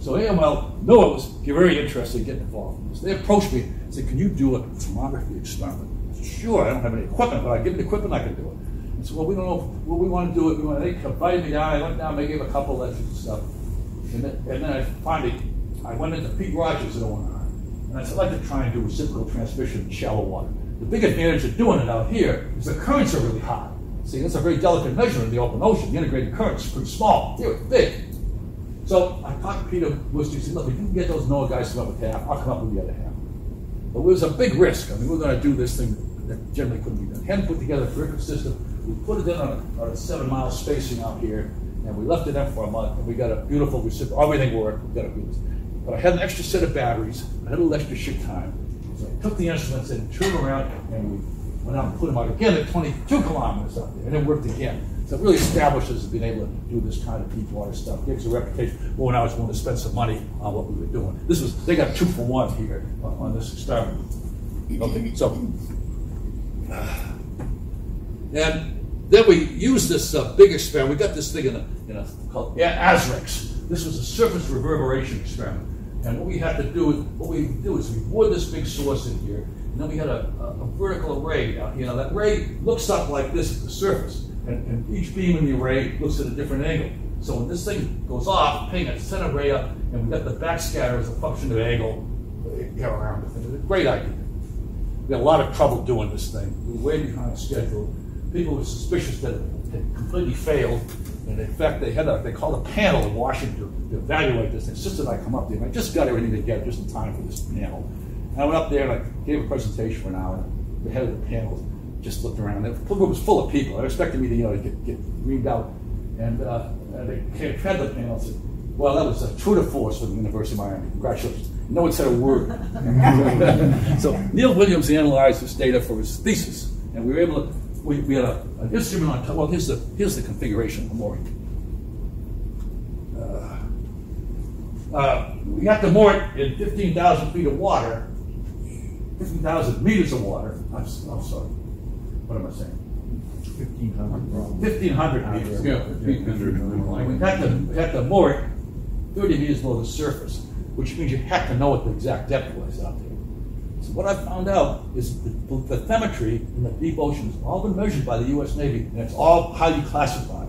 so AOML, NOAA was very interested in getting involved in this. They approached me and said, Can you do a tomography experiment? Sure, I don't have any equipment, but I give the equipment, I can do it. Said, well, we don't know what we want to do. It. We want, they invited me down. I went down. They gave a couple lectures and stuff. And then, and then I finally, I went into Pete Rogers at ONR. And I said, I'd like to try and do reciprocal transmission in shallow water. The big advantage of doing it out here is the currents are really high. See, that's a very delicate measure in the open ocean. The integrated currents are pretty small. They're big. So I talked to Peter Worcester. He said, look, if you can get those NOAA guys to come up with half, I'll come up with the other half. But it was a big risk. I mean, we we're going to do this thing that generally couldn't be done. Hadn't put together a curriculum system we put it in on a, on a seven mile spacing out here, and we left it in for a month, and we got a beautiful reciprocal. Everything worked. We got a beautiful. But I had an extra set of batteries. I had a little extra ship time. So I took the instruments and turned around, and we went out and put them out again at 22 kilometers out there, and it worked again. So it really establishes being able to do this kind of deep water stuff. Gives a reputation. Well, when I was willing to spend some money on what we were doing, this was they got two for one here on, this experiment. Okay, so. And then we used this uh, big experiment. We got this thing in a, in a called ASREX. This was a surface reverberation experiment. And what we had to do, what we do is we bore this big source in here, and then we had a, a, a vertical array down here. Now that array looks up like this at the surface, and, and, each beam in the array looks at a different angle. So when this thing goes off, ping, it's sent a ray up, and we got the backscatter as a function of angle uh, around the thing. It's a great idea. We had a lot of trouble doing this thing. We were way behind schedule. People were suspicious that it had completely failed. And in fact, they had a, they called a panel in Washington to evaluate this. They insisted I come up there. And I just got everything together just in time for this panel. And I went up there and I gave a presentation for an hour. The head of the panel just looked around. The room was full of people. They expected me to, you know, get, get reamed out. And, uh, and they came, fed the panel and said, well, that was a tour de force for the University of Miami. Congratulations. No one said a word. so Neil Williams analyzed this data for his thesis, and we were able to. We, we had a, an instrument on top. Well, here's the here's the configuration of the mooring. Uh, uh, we got the mooring in 15,000 feet of water, 15,000 meters of water. I'm, I'm sorry. What am I saying? 1,500 meters. Yeah, 1,500. We got the, we got the mooring 30 meters below the surface, which means you have to know what the exact depth was out there. So what I found out is the bathymetry in the deep ocean has all been measured by the U.S. Navy, and it's all highly classified.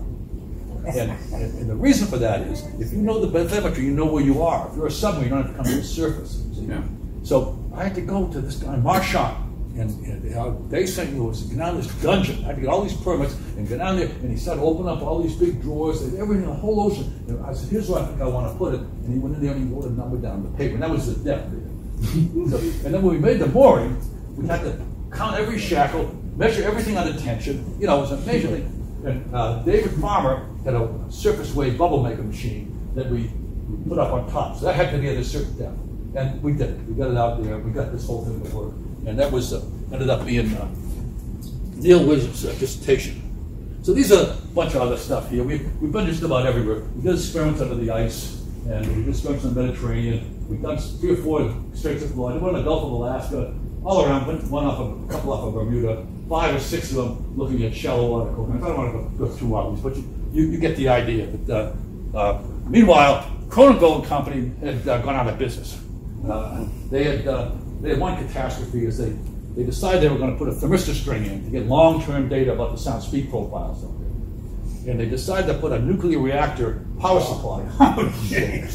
And, and, and the reason for that is, if you know the bathymetry, you know where you are. If you're a submarine, you don't have to come to the surface. Yeah. So I had to go to this guy, Marchand, and, and they sent me to get down this dungeon. I had to get all these permits and get down there, and he started opening up all these big drawers, and everything, in the whole ocean. And I said, here's where I think I want to put it. And he went in there and he wrote a number down on the paper, and that was the depth. so, and then when we made the mooring, we had to count every shackle, measure everything under tension. You know, it was a major thing. And uh, David Farmer had a surface wave bubble maker machine that we, put up on top. So that had to be at a certain depth. And we did it. We got it out there. We got this whole thing to work. And that was uh, ended up being uh, Neil Williams' uh, dissertation. So these are a bunch of other stuff here. We've, we've been just about everywhere. We did experiments under the ice, and we did experiments in the Mediterranean. We've done three or four experiments in Florida, one in the Gulf of Alaska, all around, one- off of, a couple off of Bermuda, five or six of them looking at shallow water coastings. I don't want to go, through all these, but you, you, you get the idea. But, uh, uh, meanwhile, Kronengold Company had uh, gone out of business. Uh, they had uh, they had one catastrophe is they they decided they were going to put a thermistor string in to get long-term data about the sound speed profiles. And they decided to put a nuclear reactor power supply.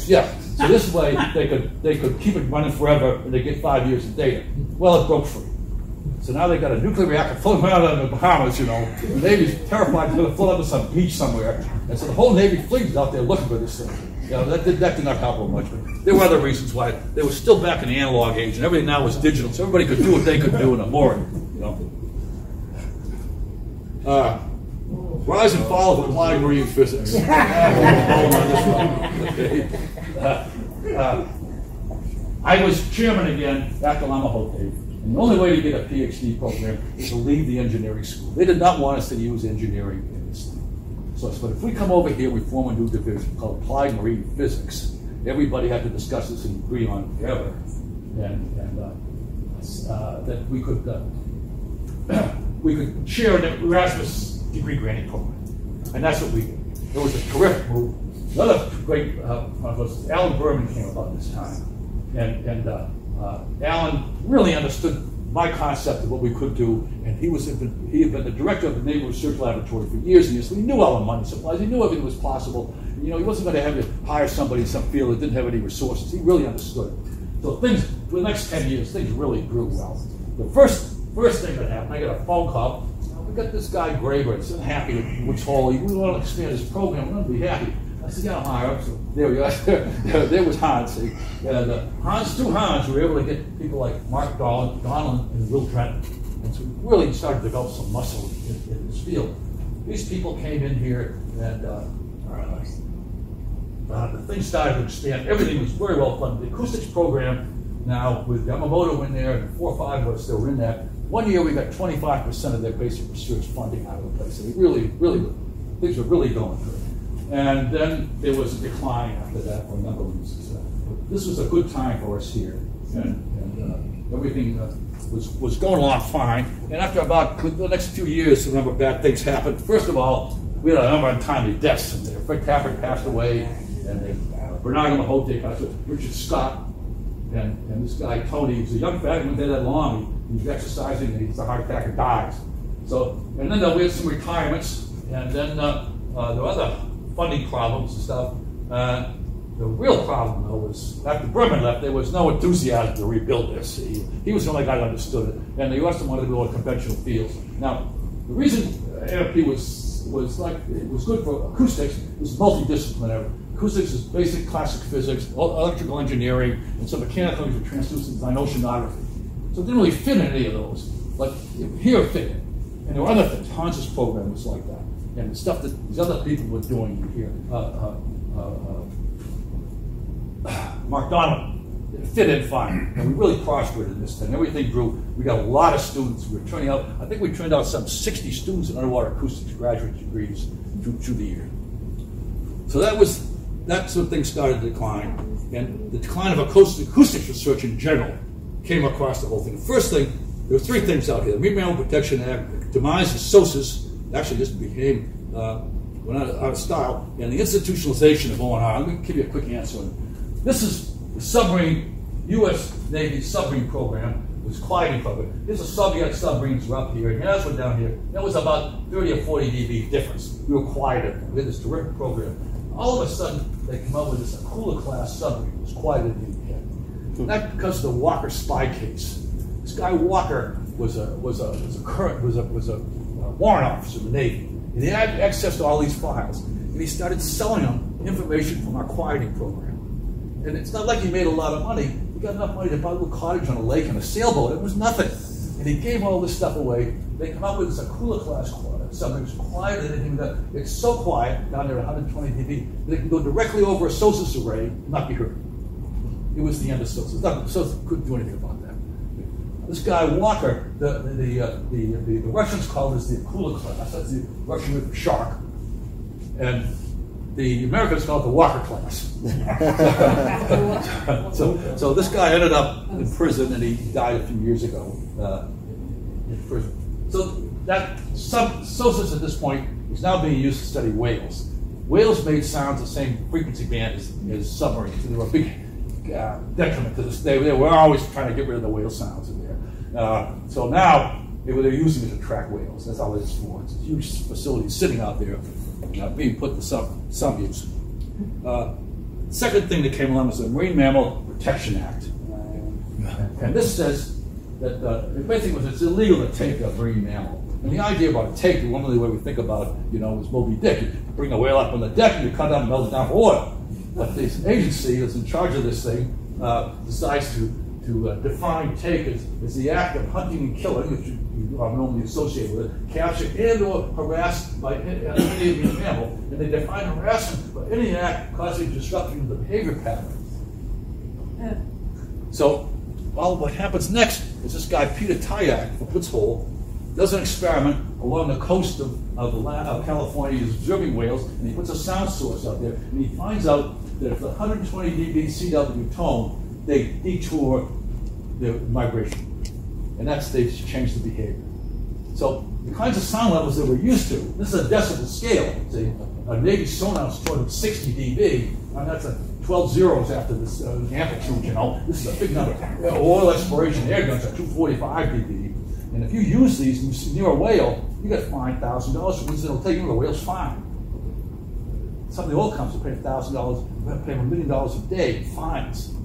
yeah. So this way they could they could keep it running forever and they get five years of data. Well, it broke free. So now they got a nuclear reactor floating around in the Bahamas, you know. The Navy's terrified it's going to float up to some beach somewhere. And so the whole Navy fleet is out there looking for this thing. You know, that did, that did not help them much. But there were other reasons why. They were still back in the analog age, and everything now was digital, so everybody could do what they could do in a mooring, you know. Uh, rise and fall of applied marine physics. Uh, uh, I was chairman again after Le Méhauté. And the only way to get a PhD program is to leave the engineering school. They did not want us to use engineering in this thing. So I said, but if we come over here, we form a new division called Applied Marine Physics. Everybody had to discuss this and agree on together. And, and uh, uh, that we could we could share an RSMAS degree granting program. And that's what we did. It was a terrific move. Another great uh, was Alan Berman came about this time. And, and uh, uh, Alan really understood my concept of what we could do, and he was he had been the director of the Naval Research Laboratory for years and years. So he knew all the money supplies. He knew everything was possible. You know, he wasn't going to have to hire somebody in some field that didn't have any resources. He really understood. So things for the next ten years, things really grew well. The first first thing that happened, I got a phone call. We got this guy Graber. He's unhappy with Woods Hole. We want to expand his program. We're going to be happy. I said, yeah, hire him. So there we go. there was Hans. See? And uh, Hans, through Hans, we were able to get people like Mark Donelan, and Will Drennan. And so we really started to develop some muscle in, in this field. These people came in here and uh, uh, the thing started to expand. Everything was very well funded. The acoustics program now with Yamamoto in there and four or five of us that were in that. One year we got 25% of their basic research funding out of the place. And we really, really, things were really going good. And then there was a decline after that for a number of reasons. This was a good time for us here. And, and uh, everything uh, was, was going along fine. And after about the next few years, a number of bad things happened. First of all, we had a number of untimely deaths in there. Fred Tappert passed away, and then uh, Bernard Le Méhauté passed away. Richard Scott, and, and this guy, Tony, was a young fella, went there that long. He, was exercising, and he gets a heart attack and dies. So, and then uh, we had some retirements, and then uh, uh, the other funding problems and stuff. Uh, the real problem, though, was after Berman left, there was no enthusiasm to rebuild this. He, he was the only guy that understood it, and the U.S. wanted to go to conventional fields. Now, the reason AMP was was like it was good for acoustics. Was multidisciplinary. Acoustics is basic classic physics, electrical engineering, and some mechanical for transducers design, oceanography. So it didn't really fit in any of those. But here it fit in. And there were other things. Hans's program was like that. And the stuff that these other people were doing here. Uh, uh, uh, uh Mark Donelan it fit in fine. And we really prospered in this thing. Everything grew. We got a lot of students. We were turning out, I think we turned out some 60 students in underwater acoustics graduate degrees through, through the year. So that was, that's when things started to decline. And the decline of acoustic, acoustics research in general came across the whole thing. First thing, there were three things out here. The Marine Mammal Protection Act, demise of SOSUS, actually just became, uh, out of, style, and the institutionalization of ONR. I'm going to give you a quick answer. This is the submarine, U.S. Navy submarine program was quieting program. There's a Soviet submarines were up here, and ours were down here. That was about 30 or 40 dB difference. We were quieter. We had this terrific program. All of a sudden, they come up with this Akula class submarine. It was quieted in the UK. Not because of the Walker spy case. This guy Walker was a was a was a current was a was a warrant officer in the Navy. And he had access to all these files, and he started selling them information from our quieting program. And it's not like he made a lot of money. He got enough money to buy a little cottage on a lake and a sailboat. It was nothing. And he gave all this stuff away. They come up with this Akula class something that's quieter than anything that it's so quiet down there at 120 dB that it can go directly over a SOSUS array and not be heard. It was the end of SOSUS. Not, SOSUS couldn't do anything about that. This guy Walker, the the uh, the, the, the Russians call this the Akula class. That's the Russian word for shark. And the Americans call it the Walker class. so, so this guy ended up in prison, and he died a few years ago uh, in prison. So that sub, SOSUS at this point is now being used to study whales. Whales made sounds the same frequency band as, as submarines, they were a big uh, detriment to this. They, they, were always trying to get rid of the whale sounds. Uh, so now they were, they're using it to track whales. That's all it is for. It's a huge facility sitting out there uh, being put to some, some use. Uh, second thing that came along was the Marine Mammal Protection Act. And this says that uh, basically was it's illegal to take a marine mammal. And the idea about a take, one of the way we think about, it, you know, is Moby Dick. You bring a whale up on the deck and you cut down and melt it down for oil. But this agency that's in charge of this thing uh, decides to, to uh, define take as, as the act of hunting and killing, which you are normally associated with it, capture and or harass by any, uh, any mammal. And they define harassment by any act causing disruption of the behavior pattern. So, well, what happens next is this guy, Peter Tyack from Woods Hole, does an experiment along the coast of, of, of California. He's observing whales, and he puts a sound source out there, and he finds out that if the 120 dB CW tone, they detour the migration. And that's, they change the behavior. So the kinds of sound levels that we're used to, this is a decibel scale. See, a Navy sonar is 60 dB, and that's a 12 zeros after this uh, amplitude, you know. This is a big number. Oil exploration air guns are 245 dB. And if you use these near a whale, you get fined thousand dollars for it'll take you the whale's fine. Some of the oil companies thousand dollars, paying a million dollars a day fines.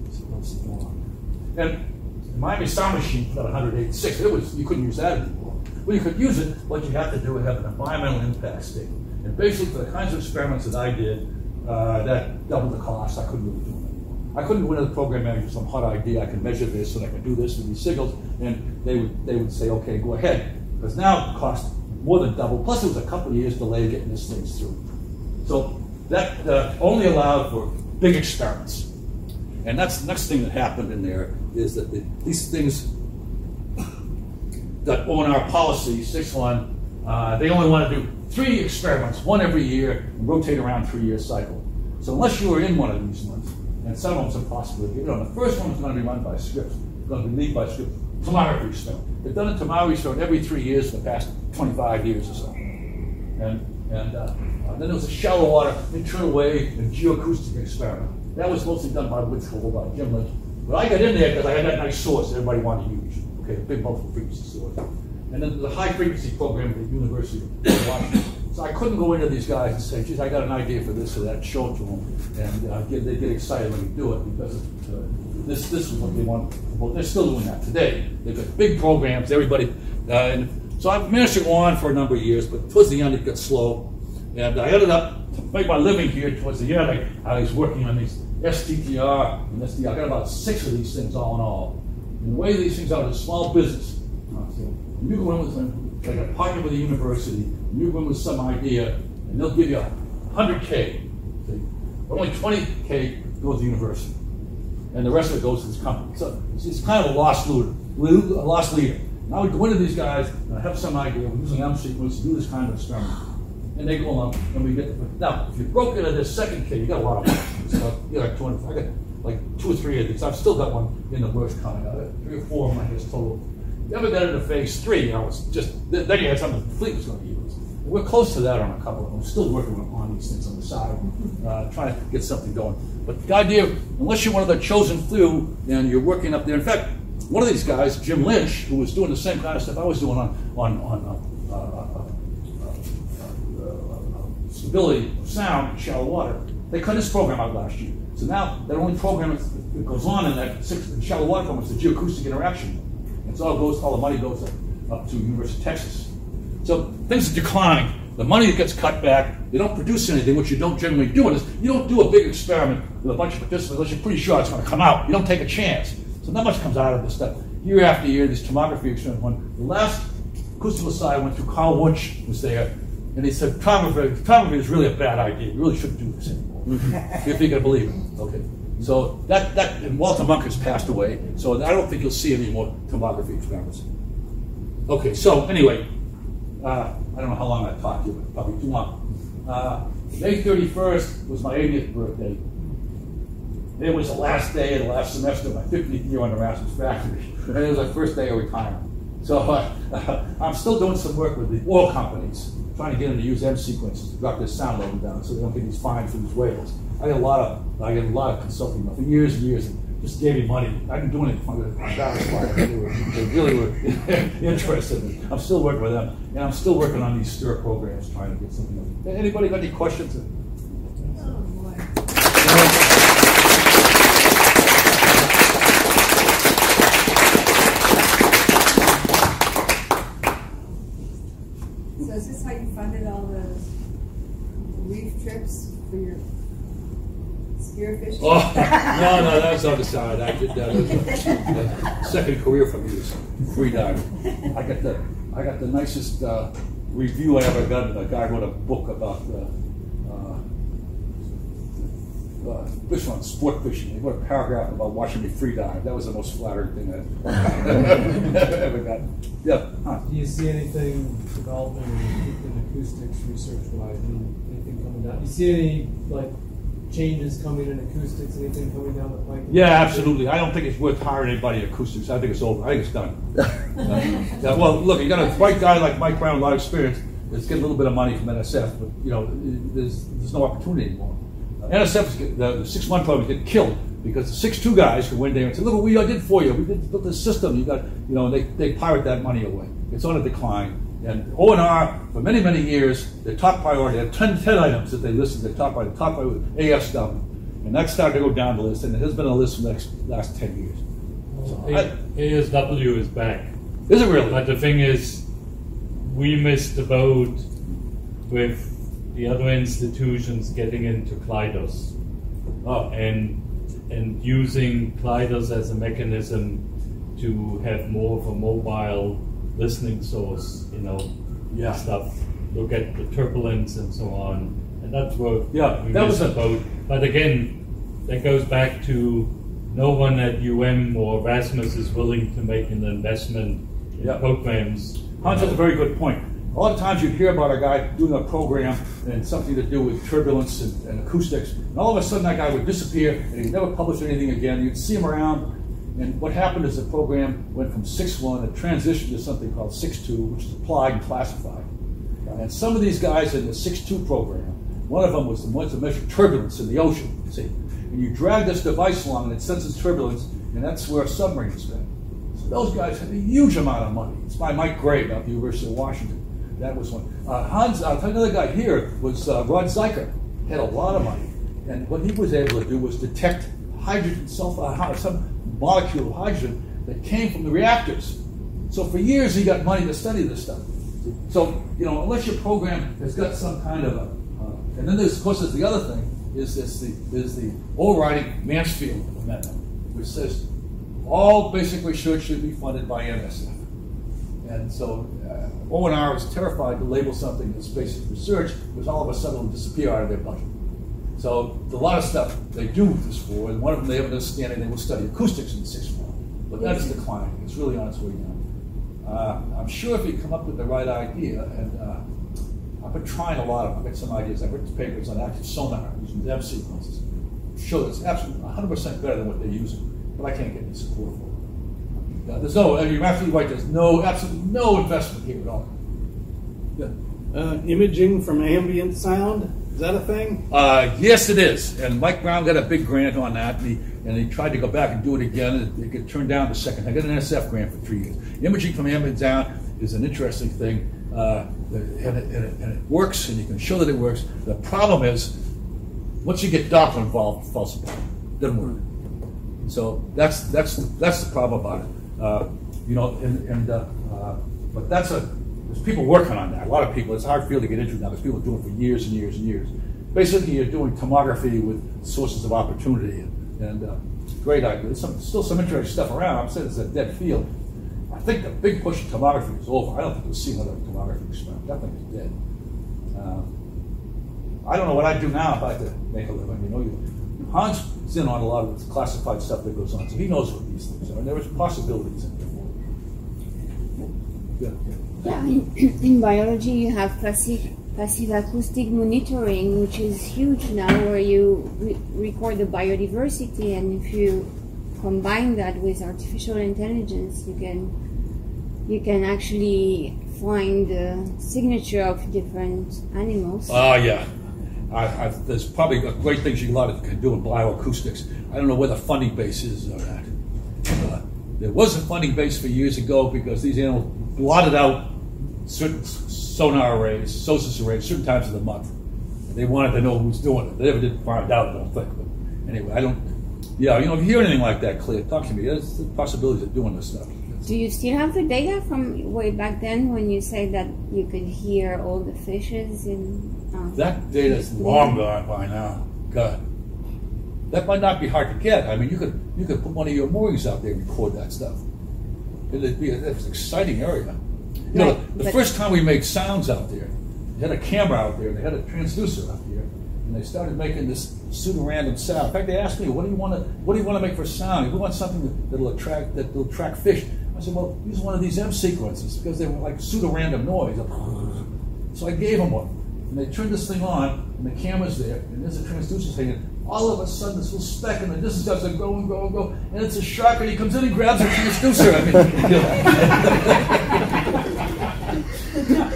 And Miami Sound Machine out 186. It was you couldn't use that anymore. Well, you could use it. What you have to do is have an environmental impact statement. And basically, for the kinds of experiments that I did, uh, that doubled the cost. I couldn't really do it anymore. I couldn't go into the program manager some hot idea. I can measure this and I can do this with these signals, and they would they would say, okay, go ahead, because now it cost more than double. Plus, it was a couple of years delay getting this thing through. So that uh, only allowed for big experiments. And that's the next thing that happened in there is that the, these things that on our policy, 6-1, uh, they only want to do three experiments, one every year, and rotate around three-year cycle. So unless you were in one of these ones, and some of them's impossible to get on, the first one is going to be run by Scripps, going to be lead by Scripps, tomography experiment. They've done a tomography experiment every three years for the past 25 years or so. And, and uh, uh, then there was a shallow water internal wave and geoacoustic experiment. That was mostly done by Woods by Jim Lynch. But I got in there because I had that nice source that everybody wanted to use. Okay, big multiple frequency source. And then the high frequency program at the University of Washington. So I couldn't go into these guys and say, geez, I got an idea for this or that, show it to them. And uh, get, they get excited when you do it because uh, this, this is what they want. They're still doing that today. They've got big programs, everybody. Uh, and so I've managed to go on for a number of years, but towards the end it got slow. And I ended up make my living here towards the end. I, I was working on these STTR and SBIR. I got about six of these things all in all. And the way these things are, it's a small business. Uh, you go in with like a partner with a university, you go in with some idea, and they'll give you 100K. But only 20K goes to the university. And the rest of it goes to this company. So it's kind of a lost leader. A lost leader. Now we go into these guys, and I have some idea, we're using M sequence to do this kind of experiment. And they go along, and we get the. Now, if you broke into this second kid you got a lot of stuff you got like 200, I got like two or three of these. I've still got one in the works coming out. Three or four of my his total. You ever got into phase three, i was just, then you had something the fleet was going to use. We're close to that on a couple of them. Still working on these things on the side, uh, trying to get something going. But the idea, unless you're one of the chosen few and you're working up there, in fact, one of these guys, Jim Lynch, who was doing the same kind of stuff I was doing on, on, on uh, uh, of sound in shallow water, they cut his program out last year. So now that only program that goes on in that six, shallow water program is the geoacoustic interaction. And so all goes, all the money goes up, up to University of Texas. So things are declining. The money gets cut back, they don't produce anything, which you don't generally do. Is you don't do a big experiment with a bunch of participants unless you're pretty sure it's going to come out. You don't take a chance. So not much comes out of this stuff. Year after year, this tomography experiment. When the last acoustical side went through, Carl Wunsch was there, and he said, tomography, is really a bad idea. You really shouldn't do this anymore. if you can believe it. Okay. So that, that and Walter Munk has passed away, so I don't think you'll see any more tomography experiments. Okay, so anyway, uh, I don't know how long I've talked to you, but probably too long. Uh, May 31st was my 80th birthday. It was the last day of the last semester of my 50th year on the RSMAS faculty, and it was my first day of retirement. So uh, I'm still doing some work with the oil companies, trying to get them to use M sequences to drop their sound level down so they don't get these fines for these whales. I get a lot of I get a lot of consulting for years and years. Just gave me money. I didn't do anything for it. They really were interested. In I'm still working with them, and I'm still working on these STTR programs, trying to get something. Anybody got any questions? So is this how you funded all the reef trips for your spearfishing? Oh, no, no, that was on the side. I did that. as a- second career for me was free diving. I got the, I got the nicest uh, review I ever got. A guy wrote a book about uh, uh, uh, fish on sport fishing. He wrote a paragraph about watching me free dive. That was the most flattering thing I ever got. Yeah. Huh. Do you see anything developing in acoustics research wise? Anything coming down? You see any like changes coming in acoustics? Anything coming down the pike? Yeah, absolutely. I don't think it's worth hiring anybody in acoustics. I think it's over. I think it's done. Uh, yeah, well, look, you got a bright guy like Mike Brown, a lot of experience. Let's get a little bit of money from NSF, but you know, there's there's no opportunity anymore. Uh, NSF, is the, the six one program get killed because the six two guys who went there and said, "Look what we did for you. We did built this system. You got, you know." They they pirate that money away. It's on a decline. And ONR for many many years, their top priority had 10, 10 items that they listed. Their top priority, top priority, was stuff, and that started to go down the list, and it has been on the list for the next, last ten years. So, I- A- ASW is back. is it really? But the thing is, we missed the boat with the other institutions getting into gliders Oh, and and using gliders as a mechanism to have more of a mobile listening source, you know, Yeah. stuff. Look at the turbulence and so on, and that's where Yeah, that was a- boat. But again, that goes back to no one at UM or RSMAS is willing to make an investment in Yeah. programs. Hans has a very good point. A lot of times you hear about a guy doing a program and something to do with turbulence and, and acoustics, and all of a sudden that guy would disappear and he'd never publish anything again. You'd see him around, and what happened is the program went from 6-1, it transitioned to something called 6-2, which is applied and classified. And some of these guys in the 6-2 program, one of them was the one to measure turbulence in the ocean. See, and you drag this device along and it senses turbulence, and that's where a submarine has been. So those guys had a huge amount of money. It's by Mike Gregg of the University of Washington. that was one. Uh, Hans, you another guy here was uh, Rod Zika. Had a lot of money, and what he was able to do was detect hydrogen sulfide, some molecule of hydrogen that came from the reactors. So for years he got money to study this stuff. So you know, unless your program has got some kind of a, uh, and then there's of course there's the other thing is this the is the overriding Mansfield amendment, which says all basic research should be funded by NSF. And so uh, ONR was terrified to label something as basic research because all of a sudden it would disappear out of their budget. So a lot of stuff they do with this for, and one of them they have an understanding they will study acoustics in the sixth form. But that's declining. It's really on its way down. Uh, I'm sure if you come up with the right idea, and uh, I've been trying a lot of I've got some ideas. I've written papers on active sonar using M sequences. Show that it's absolutely 100% better than what they're using, but I can't get any support for it. Uh, there's no, I mean, you're absolutely right, there's no, absolutely no investment here at all. Yeah. Uh, imaging from ambient sound, is that a thing? Uh, yes, it is. And Mike Brown got a big grant on that, and he, and he tried to go back and do it again. And it got turned down the second. I got an NSF grant for three years. Imaging from ambient sound is an interesting thing, uh, and, it, and, it, and, it, works, and you can show that it works. The problem is, once you get Doppler involved, it falls apart. It doesn't work. So that's that's that's the problem about it. Uh, you know, and, and uh, uh but that's a there's people working on that. A lot of people. It's a hard field to get into now. There's people doing it for years and years and years. Basically, you're doing tomography with sources of opportunity, and, and uh, great idea. There's some, still some interesting stuff around. I'm saying it's a dead field. I think the big push of tomography is over. I don't think we'll see another tomography experiment. That thing is dead. Uh, I don't know what I'd do now if I had to make a living. You know, you, Hans is in on a lot of classified stuff that goes on, so he knows what these things are, and there is possibilities in there. Yeah, yeah. In, in biology you have passive, passive acoustic monitoring, which is huge now, where you re record the biodiversity, and if you combine that with artificial intelligence, you can you can actually find the signature of different animals. Oh uh, yeah. I, I, there's probably a great things you can do in bioacoustics. I don't know where the funding base is or that. Uh, there was a funding base for years ago because these animals blotted out certain sonar arrays, SOSUS arrays, certain times of the month. And they wanted to know who's doing it. They never did find out, I don't think. But anyway, I don't. Yeah, you know, if you hear anything like that, Claire, talk to me. There's the possibilities of doing this stuff. Do you still have the data from way back then when you say that you could hear all the fishes in? Uh, that data is long gone by now. God, that might not be hard to get. I mean, you could you could put one of your moorings out there and record that stuff. It'd be an exciting area. You know, the but first time we made sounds out there, they had a camera out there, and they had a transducer out here, and they started making this pseudo-random sound. In fact, they asked me, "What do you want to What do you want to make for sound? If We want something that, will attract that will attract fish." I said, "Well, use one of these M sequences because they were like pseudo-random noise." So I gave them one, and they turned this thing on, and the camera's there, and there's a transducer hanging. All of a sudden, this little speck in the distance starts to go and go and go, and it's a shark, and he comes in and grabs the transducer. I mean, you know.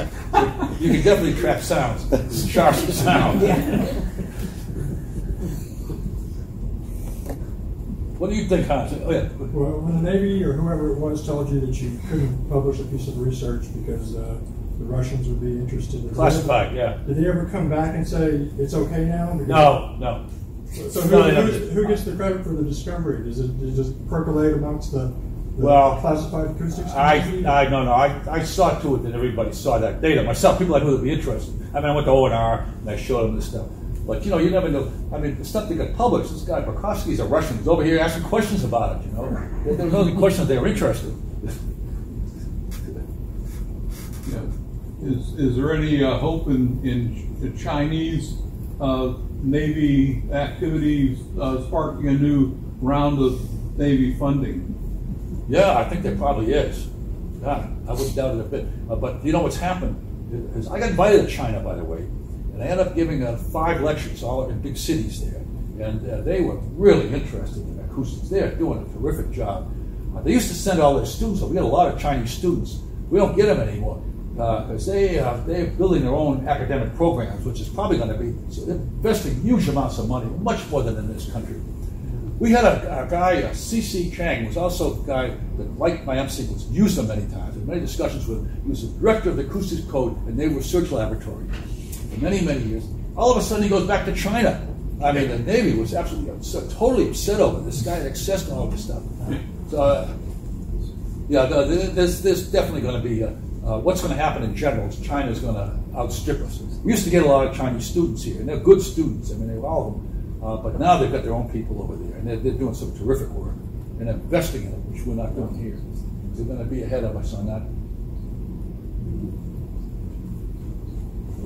you can definitely track sounds, sharp sound. What do you think, Hans? Oh, yeah. Well, when the Navy or whoever it was told you that you couldn't publish a piece of research because uh, the Russians would be interested in classified, yeah. Did they ever come back and say it's okay now? No, no. So, who, who, who, gets the credit for the discovery? Does it, does it just percolate amongst the well, classified acoustics? I, I no, no. I, I saw to it that everybody saw that data. Myself, people I knew would be interested. I mean, I went to ONR and I showed them this stuff. But you know, you never know. I mean, the stuff that got published. This guy Brekhovskikh's a Russian. He's over here asking questions about it. You know, there, there was only questions they were interested. yeah. Is is there any uh, hope in in Chinese uh, Navy activities uh, sparking a new round of Navy funding? Yeah, I think there probably is. Yeah, I wouldn't doubt it a bit. Uh, but you know what's happened is I got invited to China, by the way, and I ended up giving uh, five lectures all in big cities there, and uh, they were really interested in acoustics. They're doing a terrific job. Uh, they used to send all their students. We had a lot of Chinese students. We don't get them anymore because uh, they uh, they're building their own academic programs, which is probably going to be so they're investing huge amounts of money, much more than in this country. We had a, a guy, uh, C.C. Chang, was also a guy that liked my M sequence, used them many times, had many discussions with him. He was the director of the Acoustics Code and Naval Research Laboratory for many, many years. All of a sudden, he goes back to China. I mean, the Navy was absolutely upset, totally upset over this guy had to all this stuff. So, uh, yeah, the, the, there's, there's definitely going to be uh, uh, what's going to happen in general China is going to outstrip us. We used to get a lot of Chinese students here, and they're good students. I mean, they're all of them. Uh, but now they've got their own people over there, and they're, they're doing some terrific work and investing in it, which we're not doing here. They're going to be ahead of us on that.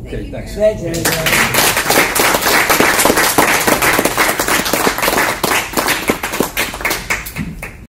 Okay, Thank thanks. Thank.